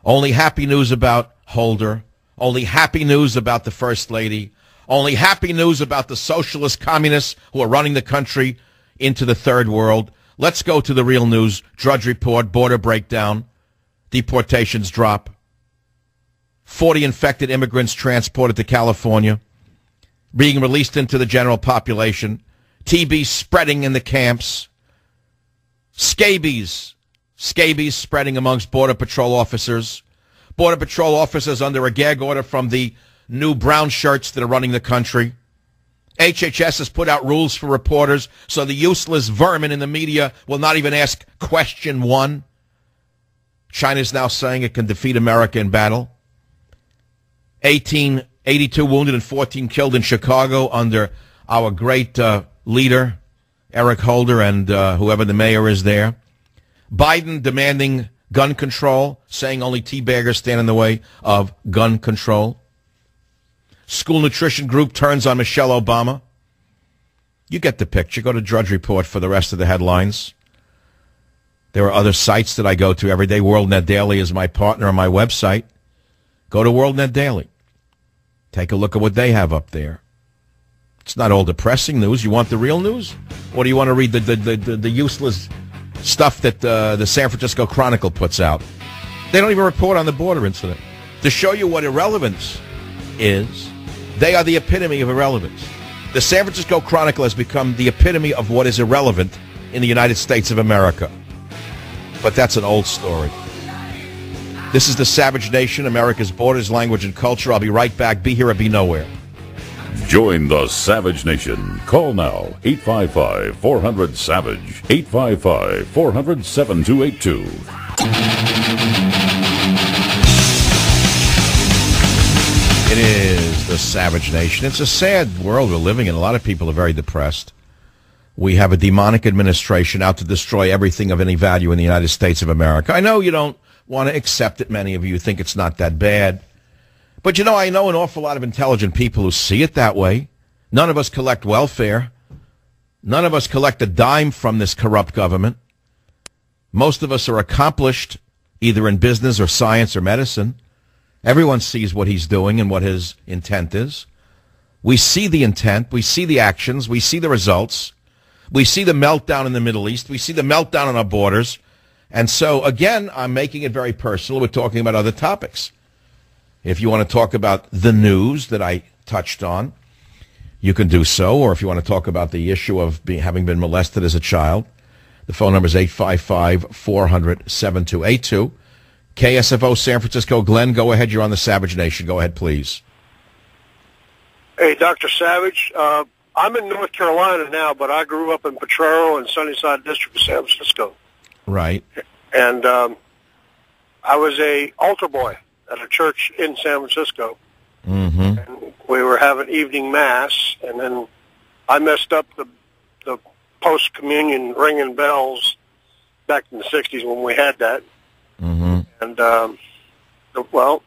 only happy news about Holder, Only happy news about the First Lady. Only happy news about the socialist communists who are running the country into the third world. Let's go to the real news. Drudge report, border breakdown, deportations drop. 40 infected immigrants transported to California, being released into the general population. TB spreading in the camps. Scabies. Scabies spreading amongst Border Patrol officers. Border Patrol officers under a gag order from the new brown shirts that are running the country. HHS has put out rules for reporters so the useless vermin in the media will not even ask question one. China's now saying it can defeat America in battle. 18, 82 wounded and 14 killed in Chicago under our great uh, leader, Eric Holder, and uh, whoever the mayor is there. Biden demanding gun control, saying only teabaggers stand in the way of gun control. School nutrition group turns on Michelle Obama. You get the picture. Go to Drudge Report for the rest of the headlines. There are other sites that I go to every day. WorldNet Daily is my partner on my website. Go to WorldNet Daily. Take a look at what they have up there. It's not all depressing news. You want the real news? Or do you want to read the, the, the, the, useless stuff that uh, the San Francisco Chronicle puts out? They don't even report on the border incident. To show you what irrelevance is, they are the epitome of irrelevance. The San Francisco Chronicle has become the epitome of what is irrelevant in the United States of America. But that's an old story. This is the Savage Nation, America's borders, language, and culture. I'll be right back. Be here or be nowhere. Join the Savage Nation. Call now 855 400 Savage. 855 400 7282. It is the Savage Nation. It's a sad world we're living in. A lot of people are very depressed. We have a demonic administration out to destroy everything of any value in the United States of America. I know you don't want to accept it. Many of you think it's not that bad. But you know, I know an awful lot of intelligent people who see it that way. None of us collect welfare. None of us collect a dime from this corrupt government. Most of us are accomplished either in business or science or medicine. Everyone sees what he's doing and what his intent is. We see the intent. We see the actions. We see the results. We see the meltdown in the Middle East. We see the meltdown on our borders. And so, again, I'm making it very personal. We're talking about other topics. If you want to talk about the news that I touched on, you can do so. Or if you want to talk about the issue of being, having been molested as a child, the phone number is 855 400 7282. KSFO San Francisco. Glenn, go ahead. You're on the Savage Nation. Go ahead, please. Hey, Dr. Savage. Uh, I'm in North Carolina now, but I grew up in Potrero and Sunnyside District of San Francisco. Right. And um, I was a altar boy at a church in San Francisco. Mm-hmm. We were having evening mass, and then I messed up the the post communion ringing bells back in the '60s when we had that. Mm-hmm. And um, the, well,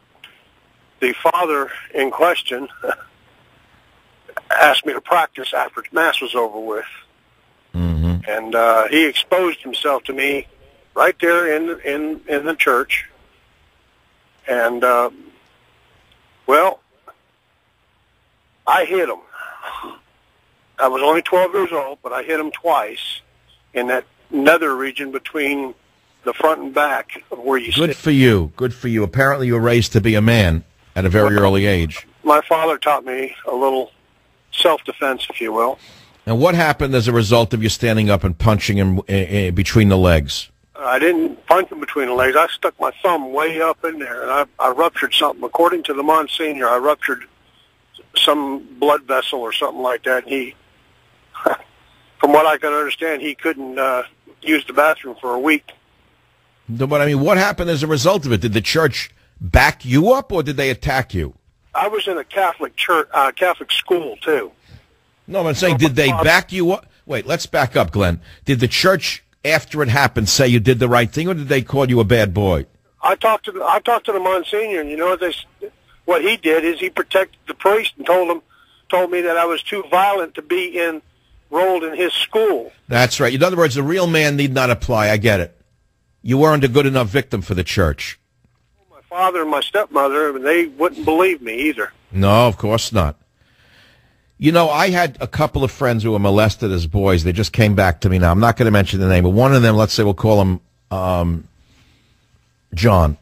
the father in question asked me to practice after mass was over with, Mm-hmm. and uh, he exposed himself to me right there in in in the church. And uh, well, I hit him. I was only 12 years old, but I hit him twice in that nether region between the front and back of where you Good sit. for you. Good for you. Apparently, you were raised to be a man at a very early age. My father taught me a little self-defense, if you will. And what happened as a result of you standing up and punching him uh, uh, between the legs? I didn't punch him between the legs. I stuck my thumb way up in there, and I, I ruptured something. According to the Monsignor, I ruptured some blood vessel or something like that. And he, from what I can understand, he couldn't uh, use the bathroom for a week. But I mean, what happened as a result of it? Did the church back you up, or did they attack you? I was in a Catholic church, uh, Catholic school too. No, I'm saying, did they back you up? Wait, let's back up, Glenn. Did the church, after it happened, say you did the right thing, or did they call you a bad boy? I talked to the, I talked to the Monsignor, and you know what they, what he did is he protected the priest and told him, told me that I was too violent to be enrolled in his school. That's right. In other words, the real man need not apply. I get it. You weren't a good enough victim for the church. My father and my stepmother, and they wouldn't believe me either. No, of course not. You know, I had a couple of friends who were molested as boys. They just came back to me now. I'm not going to mention the name, but one of them, let's say we'll call him um, John.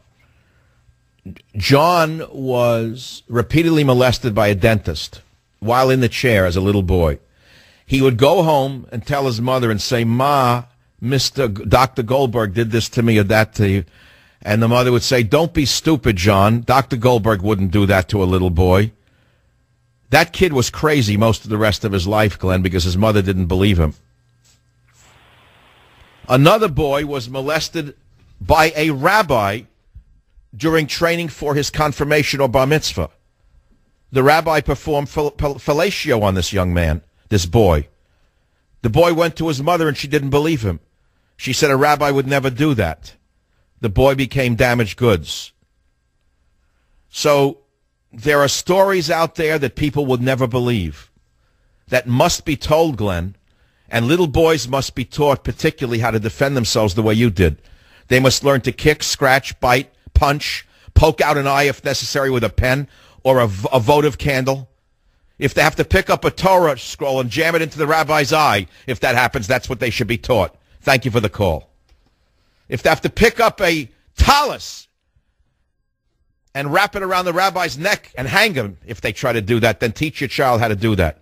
John was repeatedly molested by a dentist while in the chair as a little boy. He would go home and tell his mother and say, Ma, Mr. G- Dr. Goldberg did this to me or that to you. And the mother would say, Don't be stupid, John. Dr. Goldberg wouldn't do that to a little boy. That kid was crazy most of the rest of his life, Glenn, because his mother didn't believe him. Another boy was molested by a rabbi during training for his confirmation or bar mitzvah. The rabbi performed fel- fel- fellatio on this young man, this boy. The boy went to his mother and she didn't believe him. She said a rabbi would never do that. The boy became damaged goods. So there are stories out there that people would never believe that must be told, Glenn. And little boys must be taught particularly how to defend themselves the way you did. They must learn to kick, scratch, bite, punch, poke out an eye if necessary with a pen or a votive candle. If they have to pick up a Torah scroll and jam it into the rabbi's eye, if that happens, that's what they should be taught. Thank you for the call. If they have to pick up a tallis and wrap it around the rabbi's neck and hang him, if they try to do that, then teach your child how to do that.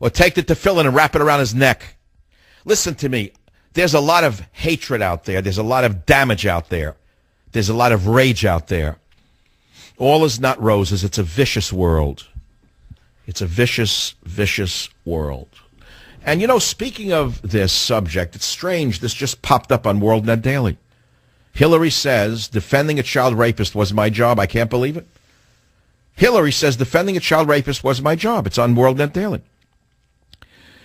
Or take the tefillin and wrap it around his neck. Listen to me. There's a lot of hatred out there. There's a lot of damage out there. There's a lot of rage out there. All is not roses. It's a vicious world. It's a vicious, vicious world. And you know, speaking of this subject, it's strange. This just popped up on WorldNet Daily. Hillary says defending a child rapist was my job. I can't believe it. Hillary says defending a child rapist was my job. It's on WorldNet Daily.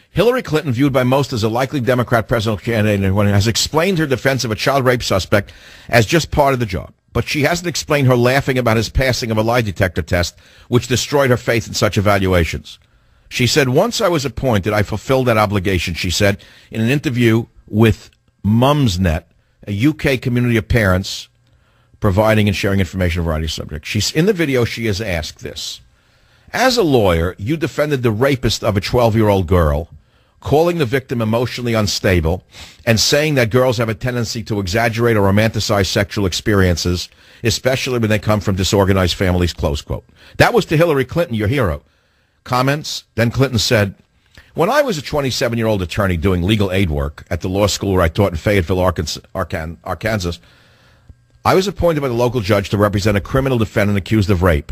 Hillary Clinton, viewed by most as a likely Democrat presidential candidate, has explained her defense of a child rape suspect as just part of the job. But she hasn't explained her laughing about his passing of a lie detector test, which destroyed her faith in such evaluations. She said, Once I was appointed, I fulfilled that obligation, she said, in an interview with Mumsnet, a UK community of parents providing and sharing information on a variety of subjects. She's in the video, she is asked this. As a lawyer, you defended the rapist of a 12 year old girl, calling the victim emotionally unstable and saying that girls have a tendency to exaggerate or romanticize sexual experiences, especially when they come from disorganized families, close quote. That was to Hillary Clinton, your hero. Comments? Then Clinton said, when I was a 27 year old attorney doing legal aid work at the law school where I taught in Fayetteville, Arkansas, I was appointed by the local judge to represent a criminal defendant accused of rape.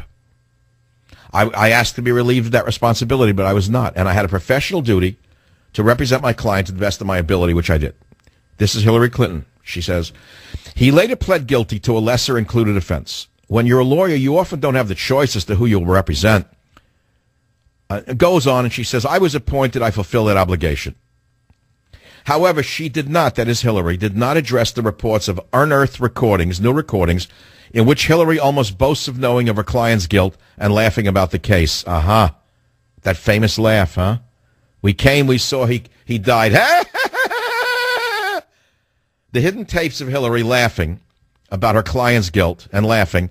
I, I asked to be relieved of that responsibility, but I was not. And I had a professional duty to represent my client to the best of my ability, which I did. This is Hillary Clinton. She says, he later pled guilty to a lesser included offense. When you're a lawyer, you often don't have the choice as to who you'll represent. Uh, goes on and she says, I was appointed, I fulfill that obligation. However, she did not, that is Hillary, did not address the reports of unearthed recordings, new recordings, in which Hillary almost boasts of knowing of her client's guilt and laughing about the case. Aha. Uh-huh. That famous laugh, huh? We came, we saw he, he died. the hidden tapes of Hillary laughing about her client's guilt and laughing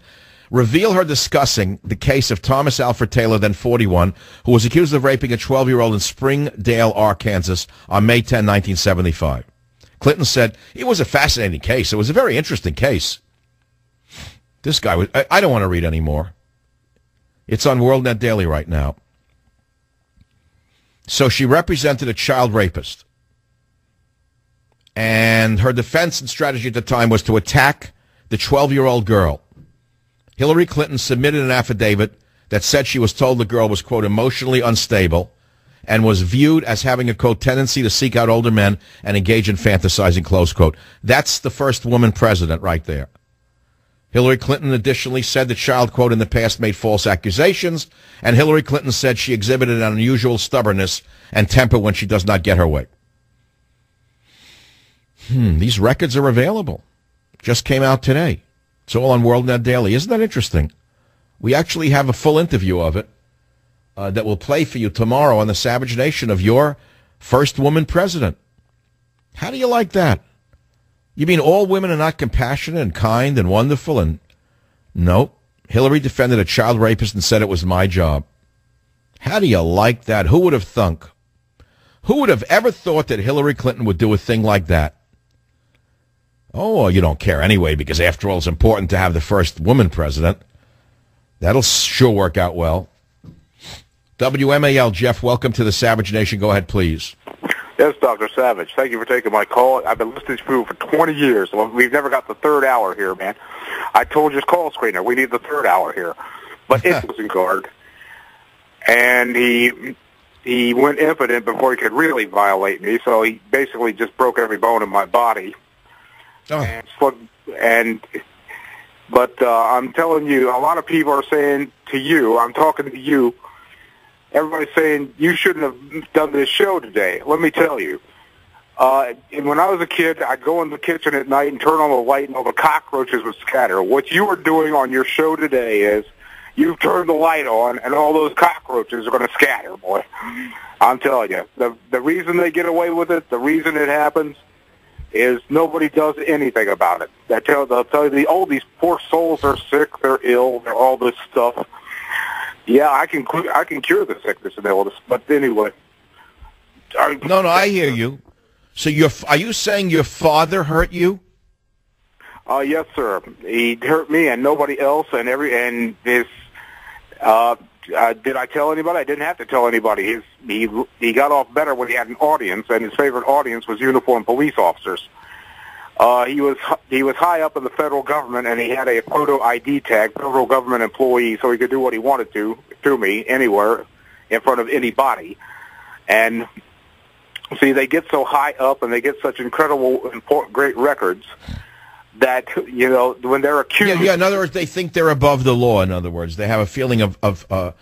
reveal her discussing the case of Thomas Alfred Taylor, then 41, who was accused of raping a 12-year-old in Springdale, Arkansas on May 10, 1975. Clinton said, it was a fascinating case. It was a very interesting case. This guy was, I, I don't want to read anymore. It's on WorldNet Daily right now. So she represented a child rapist. And her defense and strategy at the time was to attack the 12-year-old girl. Hillary Clinton submitted an affidavit that said she was told the girl was, quote, emotionally unstable and was viewed as having a, quote, tendency to seek out older men and engage in fantasizing, close quote. That's the first woman president right there. Hillary Clinton additionally said the child, quote, in the past made false accusations, and Hillary Clinton said she exhibited an unusual stubbornness and temper when she does not get her way. Hmm, these records are available. Just came out today. It's all on WorldNet Daily. Isn't that interesting? We actually have a full interview of it uh, that will play for you tomorrow on the Savage Nation of your first woman president. How do you like that? You mean all women are not compassionate and kind and wonderful and Nope. Hillary defended a child rapist and said it was my job. How do you like that? Who would have thunk? Who would have ever thought that Hillary Clinton would do a thing like that? Oh, well, you don't care anyway, because after all, it's important to have the first woman president. That'll sure work out well. WMAL, Jeff, welcome to the Savage Nation. Go ahead, please. Yes, Dr. Savage. Thank you for taking my call. I've been listening to you for 20 years. Well, we've never got the third hour here, man. I told your call screener we need the third hour here. But it was in guard. And he he went impotent before he could really violate me, so he basically just broke every bone in my body. Oh. And, but uh, I'm telling you, a lot of people are saying to you, I'm talking to you, everybody's saying you shouldn't have done this show today. Let me tell you. Uh, and when I was a kid, I'd go in the kitchen at night and turn on the light, and all the cockroaches would scatter. What you are doing on your show today is you've turned the light on, and all those cockroaches are going to scatter, boy. I'm telling you, the the reason they get away with it, the reason it happens, is nobody does anything about it. They tell they'll tell you, the, oh, these poor souls are sick, they're ill, they're all this stuff. Yeah, I can I can cure the sickness and illness, but anyway. Are- No, no, I hear you. So you're, are you saying your father hurt you? Uh, yes, sir. He hurt me and nobody else, and every and this. Uh, uh, did I tell anybody? I didn't have to tell anybody. His, he he got off better when he had an audience, and his favorite audience was uniformed police officers. Uh, he was he was high up in the federal government, and he had a photo ID tag, federal government employee, so he could do what he wanted to to me anywhere, in front of anybody. And see, they get so high up, and they get such incredible, important, great records that you know when they're accused. Yeah, yeah. In other words, they think they're above the law. In other words, they have a feeling of of uh,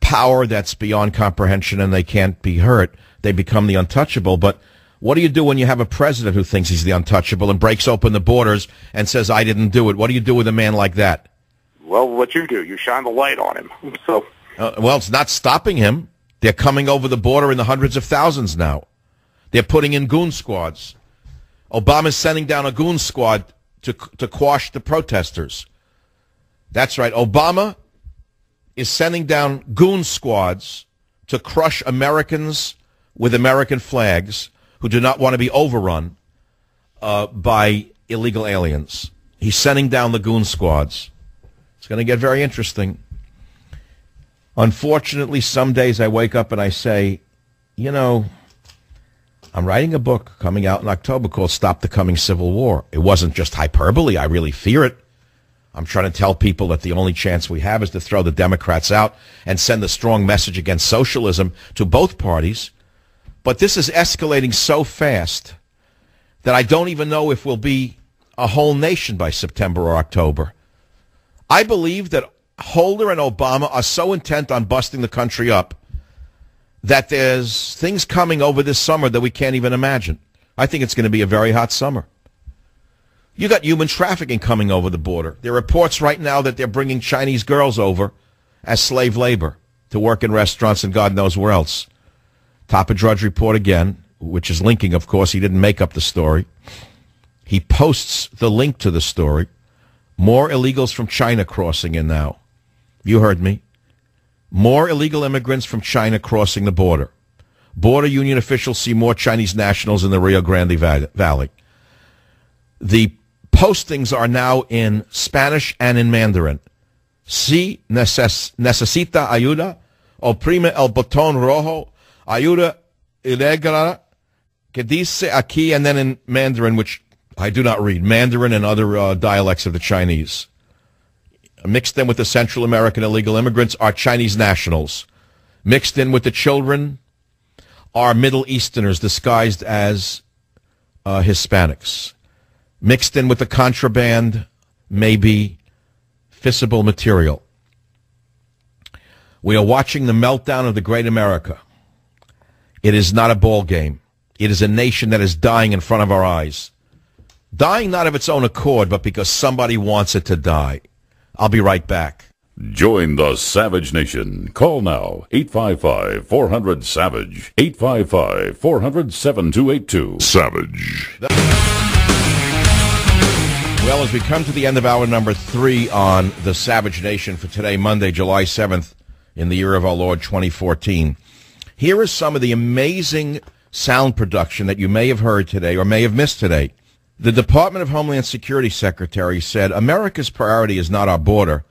power that's beyond comprehension, and they can't be hurt. They become the untouchable. But what do you do when you have a president who thinks he's the untouchable and breaks open the borders and says, "I didn't do it"? What do you do with a man like that? Well, what you do, you shine the light on him. So Uh, well, it's not stopping him. They're coming over the border in the hundreds of thousands now. They're putting in goon squads. Obama's sending down a goon squad to to quash the protesters. That's right. Obama is sending down goon squads to crush Americans with American flags who do not want to be overrun uh, by illegal aliens. He's sending down the goon squads. It's going to get very interesting. Unfortunately, some days I wake up and I say, you know, I'm writing a book coming out in October called Stop the Coming Civil War. It wasn't just hyperbole. I really fear it. I'm trying to tell people that the only chance we have is to throw the Democrats out and send a strong message against socialism to both parties. But this is escalating so fast that I don't even know if we'll be a whole nation by September or October. I believe that Holder and Obama are so intent on busting the country up that there's things coming over this summer that we can't even imagine. I think it's going to be a very hot summer. You got human trafficking coming over the border. There are reports right now that they're bringing Chinese girls over as slave labor to work in restaurants and God knows where else. Top of Drudge report again, which is linking, of course. He didn't make up the story. He posts the link to the story. More illegals from China crossing in now. You heard me. More illegal immigrants from China crossing the border. Border Union officials see more Chinese nationals in the Rio Grande Valley. The postings are now in Spanish and in Mandarin. Si neces- necesita ayuda, oprime el botón rojo, ayuda ilegal, que dice aquí, and then in Mandarin, which I do not read, Mandarin and other uh, dialects of the Chinese. Mixed in with the Central American illegal immigrants are Chinese nationals. Mixed in with the children are Middle Easterners disguised as uh, Hispanics. Mixed in with the contraband may be fissile material. We are watching the meltdown of the great America. It is not a ball game. It is a nation that is dying in front of our eyes. Dying not of its own accord, but because somebody wants it to die. I'll be right back. Join the Savage Nation. Call now 855 400 Savage. 855 400 7282. Savage. Well, as we come to the end of hour number three on the Savage Nation for today, Monday, July 7th, in the year of our Lord 2014, here is some of the amazing sound production that you may have heard today or may have missed today. The Department of Homeland Security Secretary said America's priority is not our border,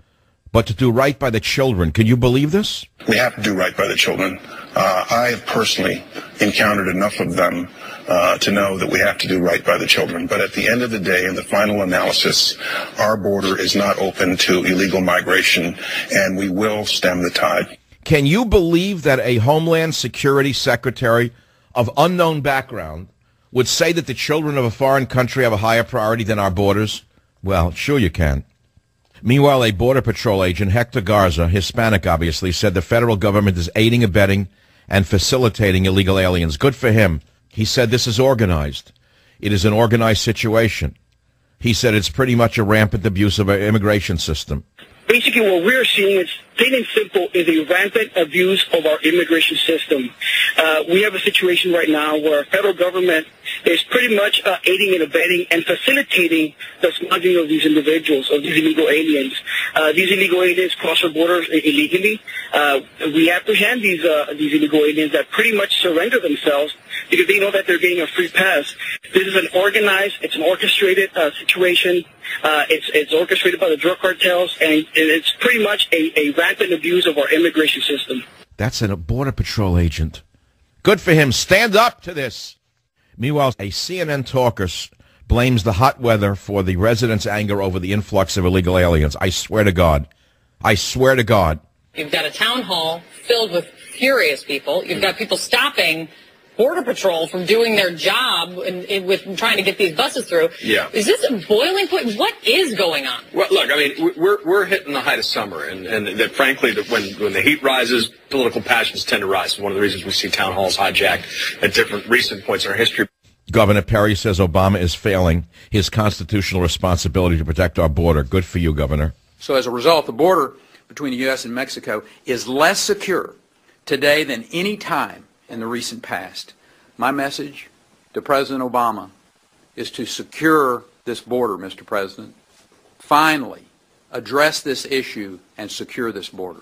but to do right by the children. Can you believe this? We have to do right by the children. Uh, I have personally encountered enough of them uh, to know that we have to do right by the children. But at the end of the day, in the final analysis, our border is not open to illegal migration, and we will stem the tide. Can you believe that a Homeland Security Secretary of unknown background would say that the children of a foreign country have a higher priority than our borders? Well, sure you can. Meanwhile, a Border Patrol agent, Hector Garza, Hispanic obviously, said the federal government is aiding, abetting, and facilitating illegal aliens. Good for him. He said this is organized. It is an organized situation. He said it's pretty much a rampant abuse of our immigration system. Basically, what we're seeing is, plain and simple, is a rampant abuse of our immigration system. Uh, we have a situation right now where our federal government is pretty much uh, aiding and abetting and facilitating the smuggling of these individuals, of these illegal aliens. Uh, these illegal aliens cross our borders illegally. Uh, we apprehend these uh, these illegal aliens that pretty much surrender themselves because they know that they're getting a free pass. This is an organized, it's an orchestrated uh, situation. Uh, it's, it's orchestrated by the drug cartels, and, it's pretty much a, a rampant abuse of our immigration system. That's a Border Patrol agent. Good for him. Stand up to this. Meanwhile, a CNN talker blames the hot weather for the residents' anger over the influx of illegal aliens. I swear to God. I swear to God. You've got a town hall filled with furious people. You've got people stopping Border Patrol from doing their job and, and with trying to get these buses through. Yeah. Is this a boiling point? What is going on? Well, look, I mean, we're we're hitting the height of summer, and and that frankly, that when when the heat rises, political passions tend to rise. One of the reasons we see town halls hijacked at different recent points in our history. Governor Perry says Obama is failing his constitutional responsibility to protect our border. Good for you, Governor. So as a result, the border between the U.S. and Mexico is less secure today than any time in the recent past. My message to President Obama is to secure this border, Mr. President. Finally, address this issue and secure this border.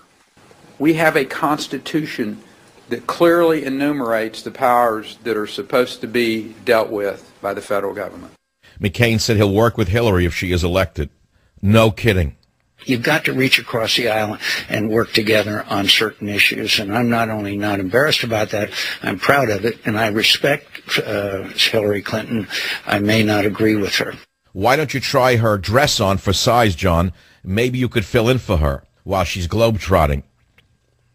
We have a constitution that clearly enumerates the powers that are supposed to be dealt with by the federal government. McCain said he'll work with Hillary if she is elected. No kidding. You've got to reach across the aisle and work together on certain issues. And I'm not only not embarrassed about that, I'm proud of it, and I respect uh, Hillary Clinton. I may not agree with her. Why don't you try her dress on for size, John? Maybe you could fill in for her while she's globetrotting.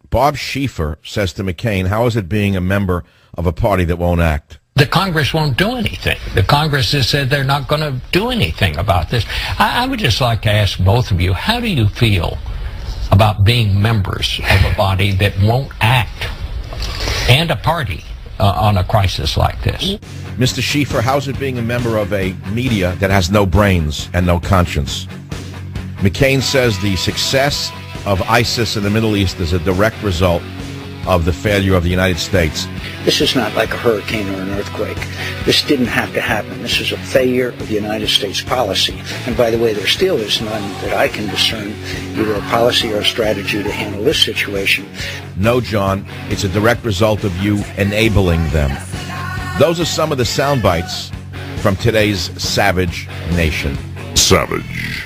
Bob Schieffer says to McCain, how is it being a member of a party that won't act? The Congress won't do anything. The Congress has said they're not going to do anything about this. I, I would just like to ask both of you, how do you feel about being members of a body that won't act and a party uh, on a crisis like this? Mr. Schieffer, how's it being a member of a media that has no brains and no conscience? McCain says the success of ISIS in the Middle East is a direct result of the failure of the United States. This is not like a hurricane or an earthquake. This didn't have to happen. This is a failure of the United States policy. And by the way, there still is none that I can discern, either a policy or a strategy to handle this situation. No, John, it's a direct result of you enabling them. Those are some of the sound bites from today's Savage Nation. Savage.